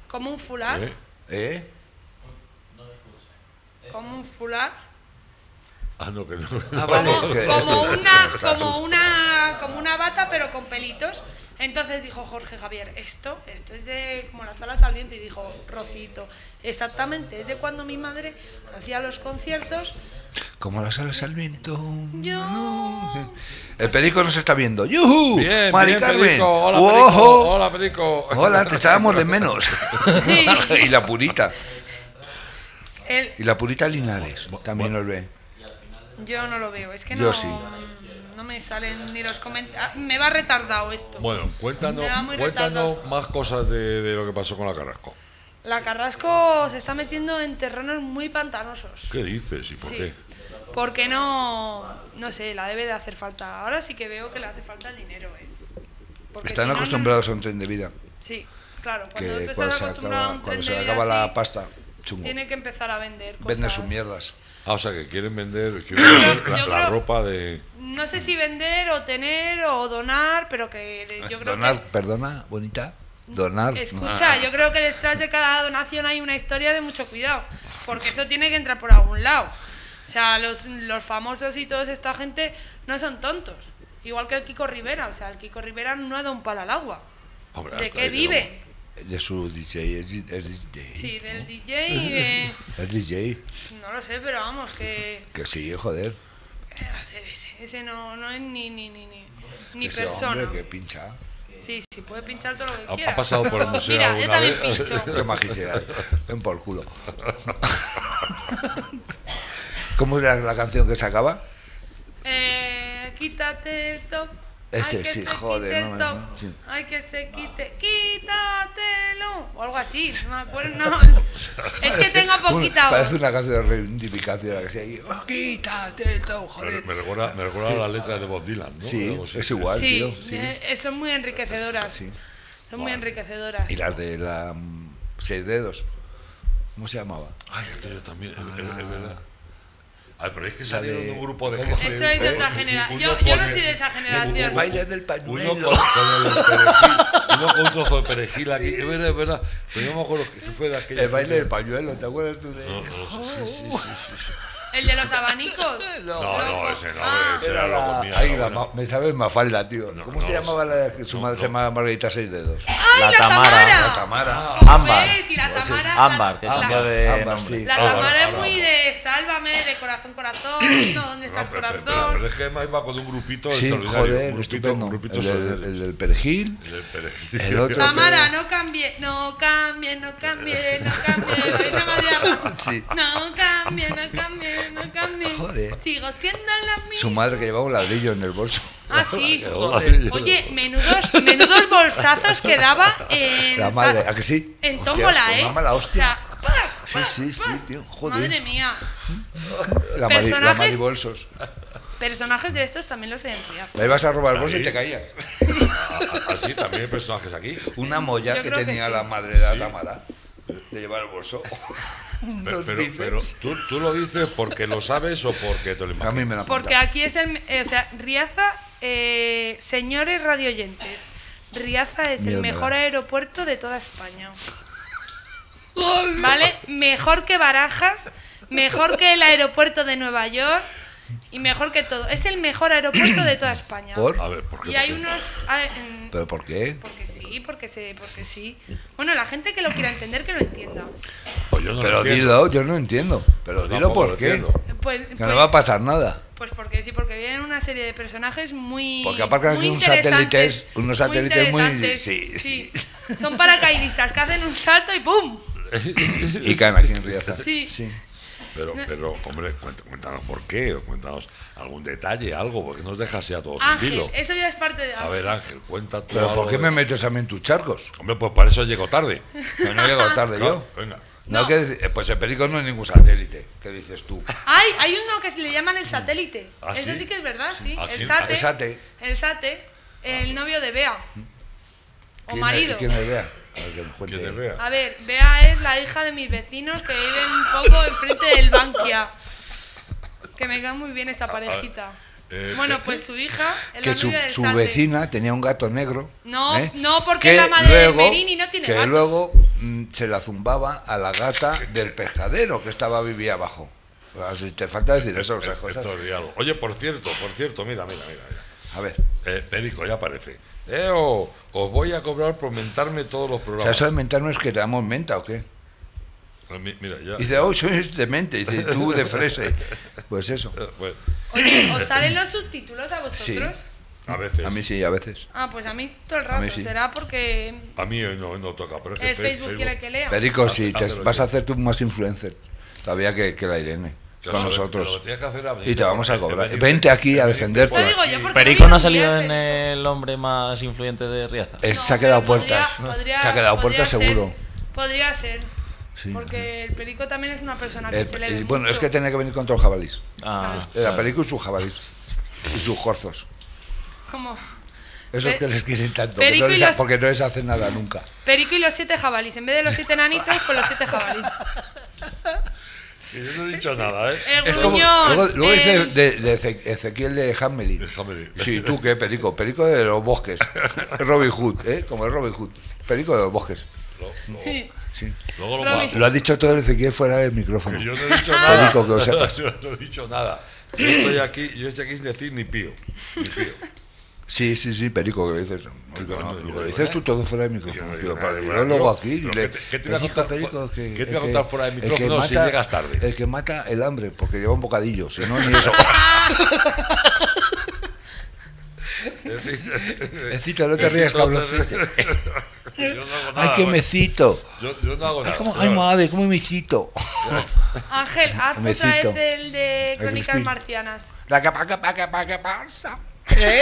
Como un fular. ¿Eh? ¿Eh? Como un fular. Ah, no, que no. Ah, vale. como, una como una como una bata pero con pelitos entonces dijo Jorge Javier esto esto es de como las alas al viento y dijo Rocito exactamente es de cuando mi madre hacía los conciertos Como las alas al viento. Yo- no, sí. El perico nos está viendo. ¡Yuhu! Bien, Mari bien, Carmen. Perico. Hola, ¡Ojo! Perico. Hola, Perico. Hola, te echábamos de menos. Sí. y la purita. el- Y la purita Linares también nos ve. Yo no lo veo es que Yo no sí. no me salen ni los comentarios me va retardado esto Bueno, cuéntanos, cuéntanos más cosas de, de lo que pasó con la Carrasco. la Carrasco se está metiendo en terrenos muy pantanosos ¿Qué dices y por Sí. qué? Porque no, no sé, la debe de hacer falta. Ahora sí que veo que le hace falta el dinero, ¿eh? Porque Están si no, no- acostumbrados a un tren de vida. Sí, claro. Cuando Que tú cuando estás se acostumbrado a acaba, un cuando tren se de le vida acaba la pasta, chungo. Tiene que empezar a vender cosas. Venden sus mierdas. Ah, o sea, que quieren vender, quieren vender la, la creo- ropa de... No sé si vender o tener o donar, pero que de- yo creo Donar, que... perdona, bonita. Donar. Escucha, yo creo que detrás de cada donación hay una historia de mucho cuidado, porque eso tiene que entrar por algún lado. O sea, los, los famosos y toda esta gente no son tontos. Igual que el Kiko Rivera, o sea, el Kiko Rivera no ha dado un palo al agua. Hombre, ¿De qué vive? De su DJ, es, es DJ. Sí, del DJ y de... Es DJ. No lo sé, pero vamos, que... Que sí, joder. eh, va a ser ese, ese no, no es ni, ni, ni, ni, ni Ese persona. hombre que pincha. Sí, sí, puede pinchar todo lo que ¿Ha- quiera. ha pasado por el museo Mira, alguna vez? pincho. Qué majisera. Ven por culo. ¿Cómo era la canción que sacaba? Eh, quítate el top. Ese Ay, que sí, se joder, quite no no, sí. Ay, que se quite. Quítatelo. O algo así. No me acuerdo. No. Es que tengo poquita Un- Parece una canción de reivindicación. Que "Oh, quítate el top, Me, joder. me recuerda, me recuerda a las letras de Bob Dylan, ¿no? Sí, es igual, Sí, tío. Sí. eh, eh, son muy enriquecedoras. Sí. Son muy enriquecedoras. Y las de la mm, seis dedos. ¿Cómo se llamaba? Ay, aquello también, es- es verdad. Ay, pero es que salieron de- un grupo de gente. Eso es de otra Sí, generación. uno Yo, yo no soy de esa generación. El baile del Uno pañuelo. con, con el perejil, uno con un trozo de perejil aquí, es verdad, es verdad. Pero yo me acuerdo que fue de aquella. El baile del pañuelo, ¿te acuerdas tú de No, no, sí, sí, sí, sí, sí, sí. El de los abanicos. No, no, ese no, Ah. ese Era la, ay, era la ma- me sabes Mafalda, tío. No, ¿Cómo no se llamaba la que su No, madre no. se llamaba Margarita Seis Dedos? ¡Ay, la, La Tamara, Tamara! La Tamara. Ámbar. Joder, si la Pues es Tamara. Ámbar, que cambió de Ámbar, sí. La Tamara es muy de sálvame, de corazón, corazón. No, ¿dónde estás, No, corazón? pero es que además iba con un grupito Sí, extraordinario. joder, un grupito, estupendo. un grupito El el del perejil. El del perejil. el otro- Tamara, no cambie, no cambie, no cambie, no cambie. Esa María. Sí. No cambie, no cambie, no cambie. Joder. Sigo siendo la misma. Su madre que llevaba un ladrillo en el bolso. Ah, sí. Joder. Oye, menudos, menudos bolsazos que daba en. La madre, ¿a que sí? En Hostias, tómbola, ¿eh? mamá la hostia. O sea, ¡pa! Sí, sí, sí, tío. Joder. Madre mía. La, mari, la personajes- maribolsos. Personajes de estos también los he empleado. La ibas a robar el bolso y te caías. Así también hay personajes aquí. Una molla Yo que tenía sí. la madre de la Sí. Tamara. De llevar el bolso. Pero, pero, pero ¿tú, tú lo dices porque lo sabes o porque te lo A imaginas. mí me la Porque aquí es el. eh, o sea, Riaza, eh, señores radioyentes, Riaza es Miedo el me mejor aeropuerto de toda España. ¿Vale? Mejor que Barajas, mejor que el aeropuerto de Nueva York y mejor que todo. Es el mejor aeropuerto de toda España. ¿Por? A ver, ¿por qué? Y hay unos. ah, ¿Pero por qué? Porque sí, porque sí, porque sí. Bueno, la gente que lo quiera entender, que lo entienda. Pues yo no lo Pero entiendo. dilo, yo no entiendo. Pero dilo por lo qué. entiendo. Pues, Que pues- no va a pasar nada. Pues porque sí, porque vienen una serie de personajes muy. Porque aparcan muy aquí unos satélites- unos satélites muy- interesantes. sí, sí. Son paracaidistas que hacen un salto y ¡pum! Y caen aquí en Riaza. Sí. Pero, pero, hombre, cuént- cuéntanos por qué, o cuéntanos algún detalle, algo, porque nos dejas así a todos sin Ángel, hilo. eso ya es parte de. A ver, Ángel, cuenta tú. ¿Pero por qué de- me metes a mí en tus charcos? Hombre, pues para eso llego tarde. No he llegado tarde yo. Venga. No, No. que eh, pues el perico no es ningún satélite. ¿Qué dices tú? Ay, hay uno que se le llaman el satélite. ¿Ah, eso sí? sí que es verdad, sí. ¿Ah, el sate. El sate. El sate, el novio de Bea. O ¿Quién marido. ¿Quién me vea? A ver, que me Que cuente. te vea. A ver, Bea es la hija de mis vecinos que viven un poco enfrente del Bankia. Que me cae muy bien esa parejita. eh, Bueno, eh, pues su hija es que la su, novia del su Sate. vecina tenía un gato negro. No, ¿eh? no, porque que la madre de Merini no tiene Que gatos. luego mm, se la zumbaba a la gata del pescadero que estaba vivía abajo. Ah, si te falta decir eso, esas cosas. Esto es. Oye, por cierto, por cierto, mira, mira, mira. mira. A ver. Eh, Perico, ya aparece. Eh, o- os voy a cobrar por mentarme todos los O sea, programas. eso de mentarnos es que te damos menta o qué. Eh, mi- Mira, ya. Dice, oh, sois demente. Dice, tú de frese. Pues eso. Eh, bueno, Oye, ¿os salen los subtítulos a vosotros? a veces. A mí sí, a veces. Ah, pues a mí todo el rato. sí. Será porque A mí hoy no, no toca, pero es que el Facebook quiere que lea. Perico, si vas a hacer tú más influencer todavía que, que la Irene. Con nosotros. Y te vamos a cobrar. venir- Vente aquí a defenderte. Eso Perico no ha salido en el hombre más influyente de Riaza. No, se ha quedado podría- puertas. podría- se ha quedado puertas ser, seguro. Podría ser. Sí. Porque el perico también es una persona que El- se le el- bueno, es que tenía que venir contra los jabalís. Ah, Era Perico y sus jabalís. Y sus corzos. Como Esos Pe- que les quieren tanto. que Perico no y les ha- los- porque no les hacen nada nunca. perico y los siete jabalís. En vez de los siete nanitos, pues los siete jabalís. Yo no he dicho nada, ¿eh? El Es como, gruñón, luego luego dice el- de, de Eze- Ezequiel de Hamelin. De Hamelin. Sí, tú qué, Perico. Perico de los bosques. Robin Hood, ¿eh? Como el Robin Hood. Perico de los bosques. Lo- lo- Sí. Sí. Luego lo Lo ha dicho todo Ezequiel fuera del micrófono. Yo no he dicho nada. Perico, que lo sepas. Yo no he dicho nada. Yo estoy aquí, yo estoy aquí sin decir ni pío. Ni pío. Sí, sí, sí, Perico, que lo dices. Perico, no, lo no dices tú todo fuera del Yo micrófono, no tío. Para luego aquí. Dile, ¿qué te- qué te voy a contar Perico, fuera- que- qué te voy a el contar que- fuera del que micrófono si mata- llegas tarde? El que mata el hambre, porque lleva un bocadillo, si no, ni eso. Ecito, no te rías, cabroncito. Yo no hago Ay, que bueno. me cito. Yo, yo no hago Ay, nada. como, ay, madre, cómo me cito. Ángel, haz otra vez el de Crónicas. Marcianas. La que pa, que pa, que pa, que pasa. ¿Eh?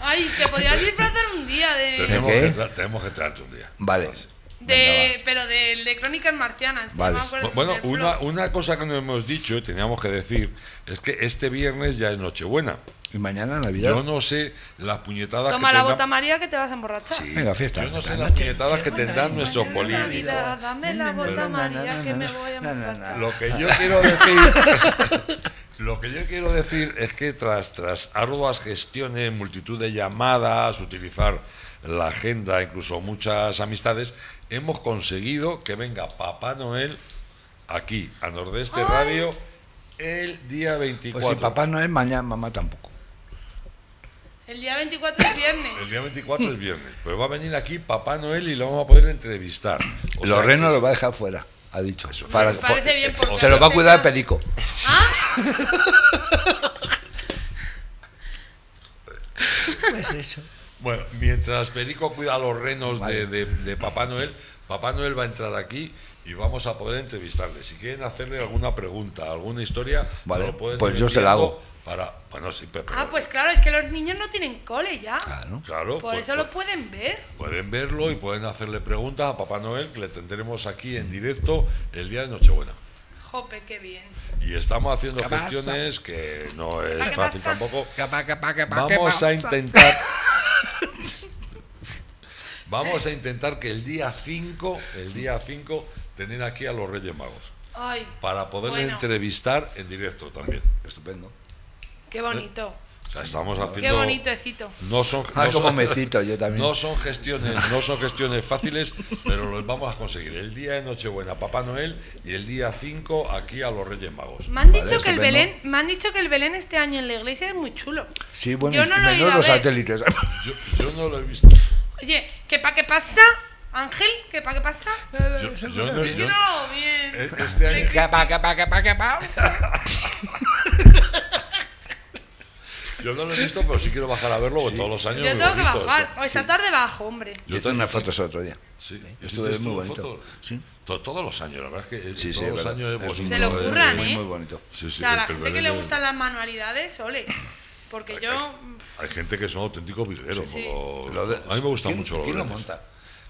Ay, te podías disfrazar un día de. Tenemos, ¿De que tenemos que traerte un día. Vale. de pero del de Crónicas Marcianas. que Vale. no me Bueno, una, una cosa que no hemos dicho y teníamos que decir es que este viernes ya es Nochebuena. Y mañana Navidad. Yo no sé las puñetadas Toma que la bota María que te vas a emborrachar. Sí. Venga, fiesta. Yo no sé La las puñetadas que tendrán y nuestros políticos. Dame la bota María que me voy a emborrachar. Lo que yo quiero decir, lo que yo quiero decir es que tras tras arduas gestiones, multitud de llamadas, utilizar la agenda, incluso muchas amistades, hemos conseguido que venga Papá Noel aquí a Nordeste Ay. Radio el día 24. Pues si papá no es, mañana mamá tampoco. El día 24 es viernes. El día 24 es viernes. Pues va a venir aquí Papá Noel y lo vamos a poder entrevistar. O sea Los renos que los va a dejar fuera, ha dicho. Para- Me parece bien porque se los va a cuidar Perico. Pues eso. Bueno, mientras Perico cuida a los renos Vale. de, de- de Papá Noel, Papá Noel va a entrar aquí y vamos a poder entrevistarle. Si quieren hacerle alguna pregunta, alguna historia, Vale, pueden pues yo se la hago. Para, bueno, sí, pero, Ah, pues claro, es que los niños no tienen cole ya. Claro. claro, Por pues- eso pues lo pueden ver. pueden verlo y pueden hacerle preguntas a Papá Noel que le tendremos aquí en directo el día de Nochebuena. Jope, qué bien. Y estamos haciendo gestiones que no es ¿Qué fácil tampoco. Vamos a intentar. Vamos a intentar que el día 5, el día 5, tener aquí a los Reyes Magos. Ay, Para poderles Bueno. entrevistar en directo también. Estupendo. qué bonito. O sea, estamos haciendo. Qué bonito, Ecito. No son, Ah, no como son- me cito yo también. no son gestiones, no son gestiones fáciles, pero los vamos a conseguir. El día de Nochebuena, Papá Noel, y el día 5 aquí a los Reyes Magos. Me han Vale, dicho que el. Belén, me han dicho que el Belén este año en la iglesia es muy chulo. Sí, bueno, Yo y no lo he menos ido a ver. satélites. Yo, yo no lo he visto. Oye, ¿qué pa' qué pasa? Ángel, ¿qué pa' qué pasa? Yo, yo no- Yo yo- no lo eh, yo no he visto, pero sí quiero bajar a verlo, porque todos los años. Yo muy tengo que bonito bajar. esto. O esta tarde bajo, hombre. Yo unas fotos el otro día. Sí, Estuve ¿hiciste muy tú bonito. fotos? Sí. To- Todos los años, la verdad es que eh, Sí, sí, todos los verdad. años es bonito. Se lo eh, curran, muy, ¿eh? muy bonito. Sí, O sí, sea, el la gente que le gustan las manualidades, ole. Porque yo. Hay gente que son auténticos virgueros. Sí. como- Lo de- a mí me gusta ¿quién- mucho los ¿Quién lo monta?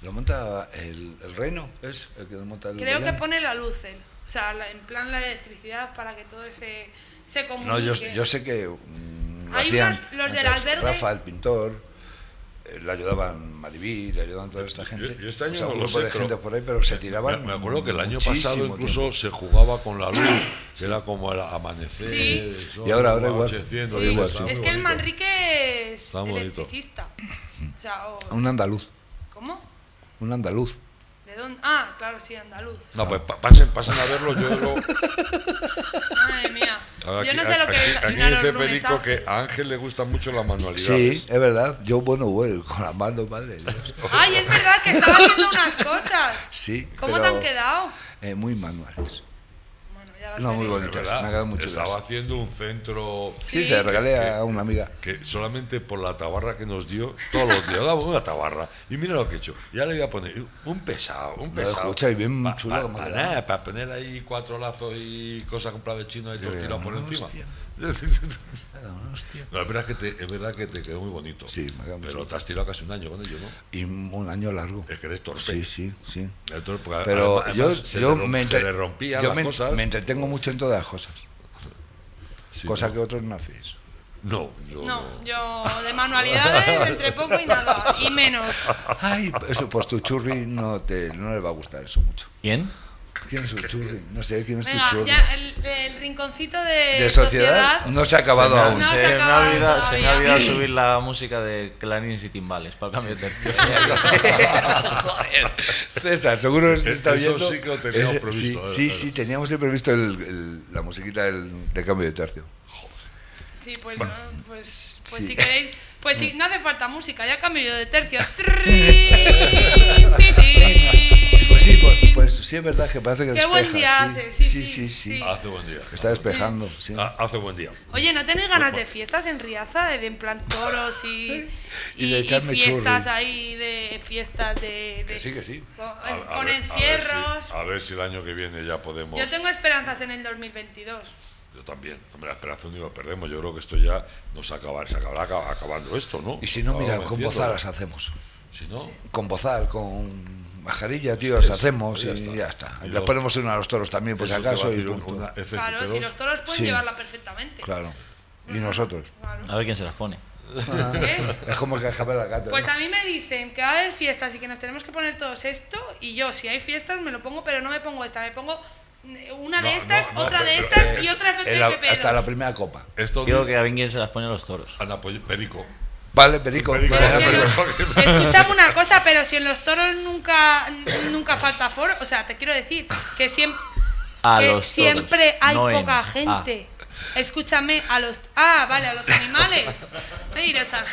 Lo monta el, el reino, es el que lo monta el Creo que pone la luz él. O sea, la- en plan la electricidad para que todo se, se comunique. No, yo, yo sé que mm, Hay hacían unos- los del albergue- Rafa, el pintor, le ayudaban Maribí, le ayudaban toda esta gente. yo este año O sea, no un lo grupo sé, de gente por ahí, pero se tiraban. me acuerdo que el año pasado incluso tiempo. se jugaba con la luz, que era como el amanecer. Sí. Y ahora- ahora igual. Sí, sí. es que el. Manrique es Está bonito. electricista. O sea, o- Un andaluz, ¿cómo? un andaluz. ¿De ¿De dónde? Ah, claro, sí, andaluz. No, pues pa- pasen, pasen a verlo. Yo lo, Madre mía. aquí, Yo no sé lo que aquí- aquí dice Perico Ángel. que a Ángel le gustan mucho las manualidades. Sí, es verdad. Yo, bueno, bueno, con la mano, madre de Dios. Ay, es verdad que estaba haciendo unas cosas. Sí, ¿Cómo pero, te han quedado? eh, muy manuales. No, muy Bonitas, verdad, me ha quedado muy Estaba haciendo un centro Sí, Sí. se regalé a una amiga. que solamente por la tabarra que nos dio, todos los días daba una tabarra. Y mira lo que he hecho. Ya le voy a poner un pesado, un pesado. escucha, y bien Pa- chulo pa- pa para poner ahí cuatro lazos y cosas compradas de chino y todo Yo tirado digo, por encima. hostia. No, es verdad que te, es verdad que te quedó muy bonito. Sí, me Pero te has tirado casi un año con ello, ¿no? Y un año largo. Es que eres torpe. Sí, sí, sí. Torpe, Pero además- yo, se yo le, me, se entre- le rompían yo las me, cosas. me entretengo mucho en todas las cosas. Sí, cosa ¿no? que otros no hacéis. No, yo No, yo de manualidades entre poco y nada. Y menos. Ay, eso, pues tu churri no, te, no le va a gustar eso mucho. ¿Quién? ¿Quién es? No sé, ¿quién es tu Venga, churri? ya el, el rinconcito de, De sociedad no se ha acabado se aún. No se me ha olvidado, se me ha olvidado subir la música de clarines y timbales para el cambio de tercio. Joder. César, seguro que se está Eso oyendo. sí que lo teníamos Ese- previsto, Sí, eh, sí, eh. sí, teníamos el previsto el- el- la musiquita del, de cambio de tercio. Sí, pues, no, pues, pues Sí. si queréis. Pues sí, no hace falta música, ya cambio yo de tercio. Pues sí, pues, pues es verdad que parece que Qué despeja. buen día hace, sí, sí, sí, sí, sí. sí. Hace buen día. Está despejando, sí. Hace buen día. Oye, ¿no tenéis ganas de fiestas en Riaza? De, de en plan toros y, Y de echarme fiestas churri. ahí, de fiestas de... de- Que sí, que sí. Con, A- a con ver- a ver si- encierros. A ver, si, el año que viene ya podemos. Yo tengo esperanzas en el 2022. Yo también. Hombre, la esperanza única perdemos. Yo creo que esto ya nos acabará, se acabará acab- acabando esto, ¿no? Y si no, mira, Acabamos con venciendo. bozaras hacemos. Si no, Con bozal, con majarilla, tío, las Eso, hacemos pues y ya ya está. Y los- ponemos una a los toros también, a acaso, y una Claro, si los toros pueden Sí. llevarla perfectamente. Claro. Y nosotros. Claro. A ver quién se las pone. ¿Eh? Es como que acaba la gata. Pues ¿no? a mí me dicen que va a haber fiestas y que nos tenemos que poner todos esto y yo si hay fiestas me lo pongo pero no me pongo esta, me pongo una de No, estas, no, no, otra de pero, estas eh, y otra En FPP2. hasta la primera copa. Esto Digo di- que a ver quién se las pone a los toros. Ana, pues, Perico. Vale, Perico. Perico, Vale, una cosa, pero si en los toros nunca nunca falta foro, o sea, te quiero decir que siempre A que los toros. siempre hay no en- poca Ah, gente. Escúchame, a los ah, vale, a los animales. Mira, esa-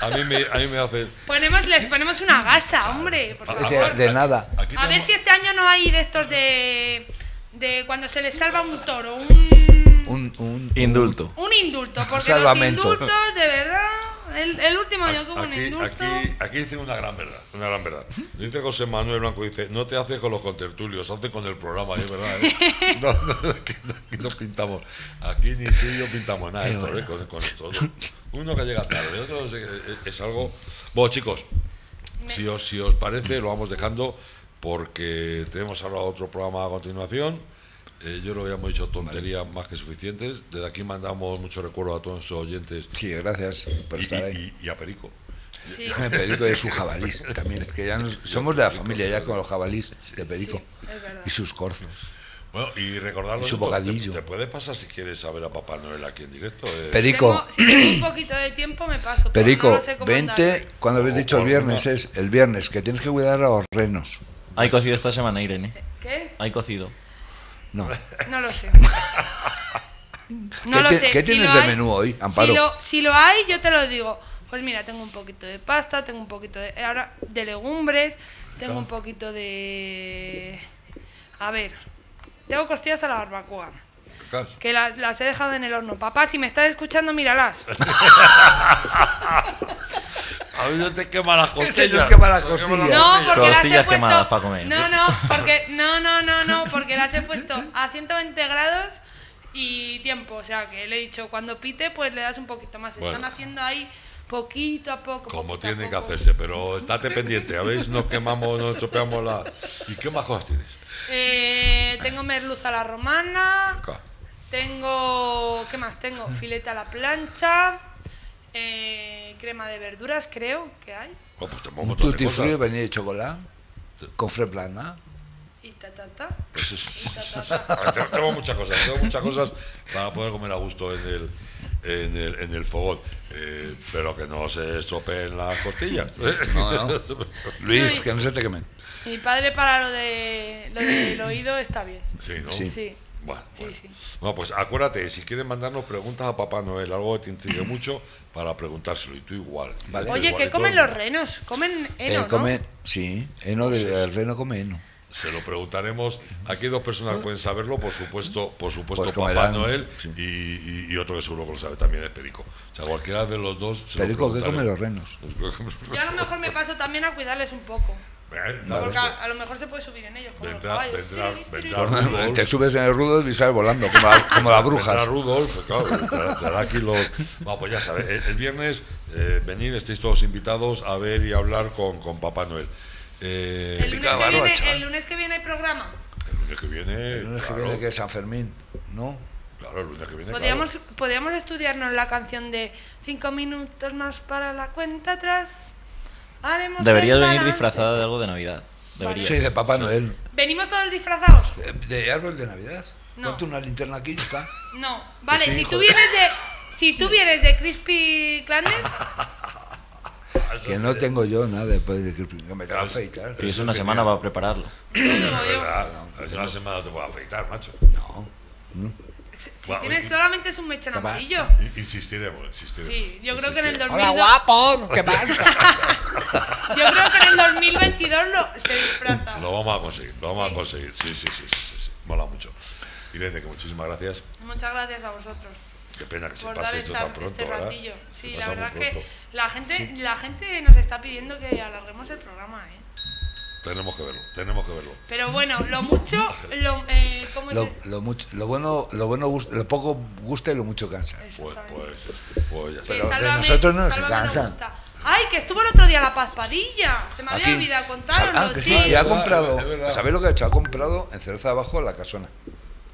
A mí me, a mí me hace. Ponemos, les ponemos una gasa, hombre, por De, favor. de nada. A ver si este año no hay de estos de. de cuando se les salva un toro, un. Un, un, un Indulto. indulto, porque los salvamento. indultos, de verdad. El, el último año hubo un indulto. aquí, aquí dice una gran verdad, una gran verdad. Dice José Manuel Blanco, dice, no te haces con los contertulios, hazte con el programa, es verdad. ¿eh? No, no, aquí, no- aquí no pintamos, aquí ni tú y yo pintamos nada, esto, ¿eh? con, con esto. ¿no? Uno que llega tarde, otro es, es- es algo... Bueno, chicos, si os, si os parece, lo vamos dejando porque tenemos ahora otro programa a continuación. Eh, yo creo que ya hemos dicho tonterías más que suficientes. Desde aquí mandamos mucho recuerdo a todos nuestros oyentes Sí, gracias por y, estar ahí. y- y a Perico. Sí, Perico de su jabalís también. Que ya nos- somos de la familia ya con los jabalís de Perico. Y sus corzos. Bueno, y recordarlo, Y su bocadillo. Te, te puedes pasar si quieres saber a Papá Noel aquí en directo. eh. Perico, Tengo- si tengo un poquito de tiempo, me paso. Perico, no sé vente cuando habéis dicho el viernes, es el viernes, que tienes que cuidar a los renos. Hay cocido esta semana, Irene. ¿Qué? Hay cocido. No. No lo sé. ¿Qué, No lo te- sé. qué si tienes de hay- menú hoy, Amparo? Si lo, si lo hay, yo te lo digo. Pues mira, tengo un poquito de pasta, tengo un poquito de, ahora de legumbres, tengo un poquito de... A ver, tengo costillas a la barbacoa, Que las, las he dejado en el horno. Papá, si me estás escuchando, míralas. A mí no te quema las costillas. nos quema las Te quema costillas. No, porque las he puesto... quemadas pa' comer. No, no, porque... No, no, no, no, porque las he puesto a 120 grados y tiempo. O sea, que le he dicho, cuando pite, pues le das un poquito más. Están haciendo ahí poquito a poco. Como tiene que poco. hacerse, pero estate pendiente. A ver si nos quemamos, nos estropeamos la. ¿Y qué más cosas tienes? Eh, tengo merluza a la romana. Tengo. ¿Qué más tengo? Filete a la plancha. eh, crema de verduras, creo que hay. Oh, pues un tutti frutti venía de chocolate, con fre plana. Y ta ta ta. Pues es- Y ta ta ta. Ah, tengo- muchas cosas, tengo muchas cosas para poder comer a gusto en el, en el, en el fogón. Eh, pero que no se estropeen las costillas. No, no. Luis, que no se te quemen. Mi padre para lo, de, lo del oído está bien. Sí, ¿no? Sí. Sí. Bueno, Sí, bueno. sí. Pues acuérdate, si quieren mandarnos preguntas a Papá Noel, algo que te intrigue mucho, para preguntárselo. Y tú igual. Y Vale. tú Oye, igual, ¿qué comen los renos? Comen Eh, heno, ¿no? come, sí, heno de- el reno come heno. Se lo preguntaremos. Aquí hay dos personas que pueden saberlo, por supuesto, por supuesto Pues Papá Noel sí. y, y- y otro que seguro que lo sabe también es Perico. O sea, cualquiera de los dos. se lo Perico, ¿qué come preguntaremos. los renos? Yo a lo mejor me paso también a cuidarles un poco. Eh, Porque a, a lo mejor se puede subir en ellos. Como los Vendrá, vendrá, vendrá. Rudolf. Te subes en el rudo y sales volando, como, la- como las Vendrá brujas. Rudolf, claro, traerá aquí los. Bueno, pues ya sabes, el, el viernes eh, venir, estáis todos invitados a ver y hablar con, con Papá Noel. Eh, El lunes, que viene, el lunes que viene hay programa. el lunes que viene. El lunes que viene que es San Fermín, ¿no? Claro, el lunes que viene. Podríamos, claro. podríamos estudiarnos la canción de cinco minutos más para la cuenta atrás. Haremos Deberías el venir disfrazada de algo de Navidad. Deberías. Sí, de Papá Noel. ¿Venimos todos disfrazados? ¿De árbol de Navidad? No. Ponte una linterna aquí y ya está. No. Vale, sí, si tú vienes de. Si tú vienes de Crispy Clandest, Que no tengo yo nada después de que que me tengo que afeitar. Tienes una semana para prepararlo. yo. verdad, en una semana te puedo afeitar, macho. No. Si tienes y- solamente es un mechón amarillo. Insistiremos, insistiremos. Sí, yo creo que en el Insistiremos. 2002. guapos! ¿Qué pasa? Yo creo que en el 2022 lo, se disfraza. Lo vamos a conseguir, lo vamos a conseguir. Sí, sí, sí, sí, sí, sí. Mola mucho. Irene, que muchísimas gracias. Muchas gracias a vosotros. Qué pena que se pase esto esta- tan pronto, este ¿verdad? ratillo. Sí, la verdad que la gente, la gente nos está pidiendo que alarguemos el programa, ¿eh? Tenemos que verlo, tenemos que verlo. Pero bueno, lo mucho, lo, eh, ¿cómo es? Lo, lo, mucho, lo bueno, lo bueno gusta, lo poco gusta y lo mucho cansa. Pues, pues, pues ya está. Pero de Sálvame- nosotros no se Sálvame no cansan. gusta. Ay, que estuvo el otro día la Paz Padilla. Se me había Aquí. olvidado Ah, contarlo, que sí. sí, y ha comprado. ¿Sabéis lo que ha hecho? Ha comprado en Cereza de Abajo la casona.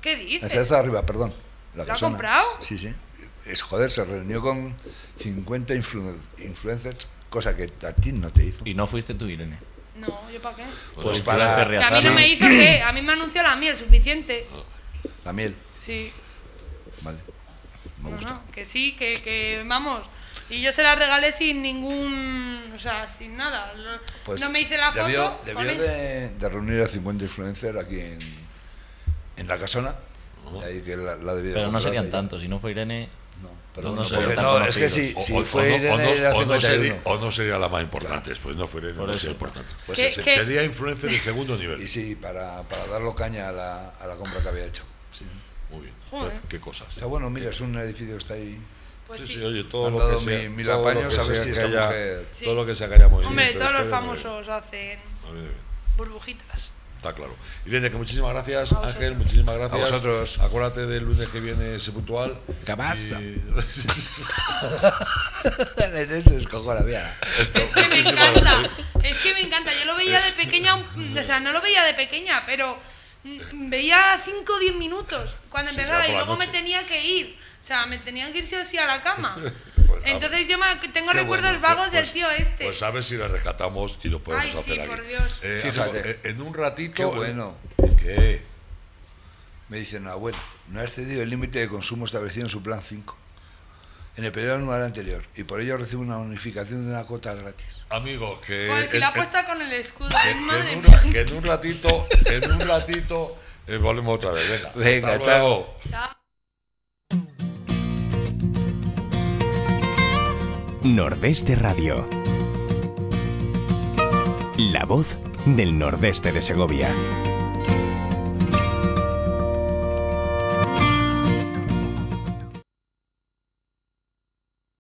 ¿Qué En dices? Cereza de Arriba, perdón. La ¿Lo ha casona. comprado? Sí, sí. Es joder, se reunió con 50 influ- influencers, cosa que a ti no te hizo. Y no fuiste tú, Irene. No, ¿yo para qué? Pues Influencer para Que a mí no me hizo que a mí me anunció la miel suficiente. la miel. Sí. Vale. Me No, gusta. no, que sí, que, que vamos. Y yo se la regalé sin ningún. O sea, sin nada. Pues no me hice la foto. Debió, de, de reunir a 50 influencers aquí en, en la casona. De ahí que la, la debió de Pero no serían tantos. Si no fue Irene, No, perdón, No no, porque tan no, es que si, O- si o- fue o no- Irene o no- o no sería, 51. o no sería la más importante, pues no fue Irene, no sería importante. Pues ¿Qué- ese- qué- Sería influencer de segundo nivel. Y sí, para, para darlo caña a la, a la compra que había hecho. Sí. Muy bien. Joder. Qué cosas. Está bueno, mira, es un edificio que está ahí. Pues Sí, sí. sí, oye, todo Han lo que sea, mi- mil todo lo apaños que a ver sea si que esta haya- mujer- Sí. Todo lo que sea que haya movimiento. Hombre, todos los famosos hacen burbujitas. Está claro. Irene, que muchísimas gracias. Ángel, muchísimas gracias. A vosotros. Acuérdate del lunes que viene, ese puntual. ¿Qué pasa? Y- es que me encanta. Es que me encanta. Yo lo veía de pequeña, o sea, no lo veía de pequeña, pero veía 5 o 10 minutos cuando empezaba y luego me tenía que ir. O sea, me tenían que ir sí o sí a la cama. Pues, Entonces yo me- tengo Qué recuerdos bueno. vagos Pues- del tío este. Pues a ver si le rescatamos y lo podemos Ay, sí, hacer aquí. por Dios. Eh, Fíjate. amigo, eh, en un ratito. Qué bueno. ¿Qué? Me dicen, abuelo, no ha excedido el límite de consumo establecido en su plan 5 en el periodo anual anterior y por ello recibe una bonificación de una cuota gratis. Amigo, que. Joder, si en- la ha en- puesto con el escudo. que- que Madre en un, mía. ra- que en un ratito, en un ratito, eh, volvemos otra vez. Venga, Venga, hasta chao. luego. Chao. Nordeste Radio. La voz del nordeste de Segovia.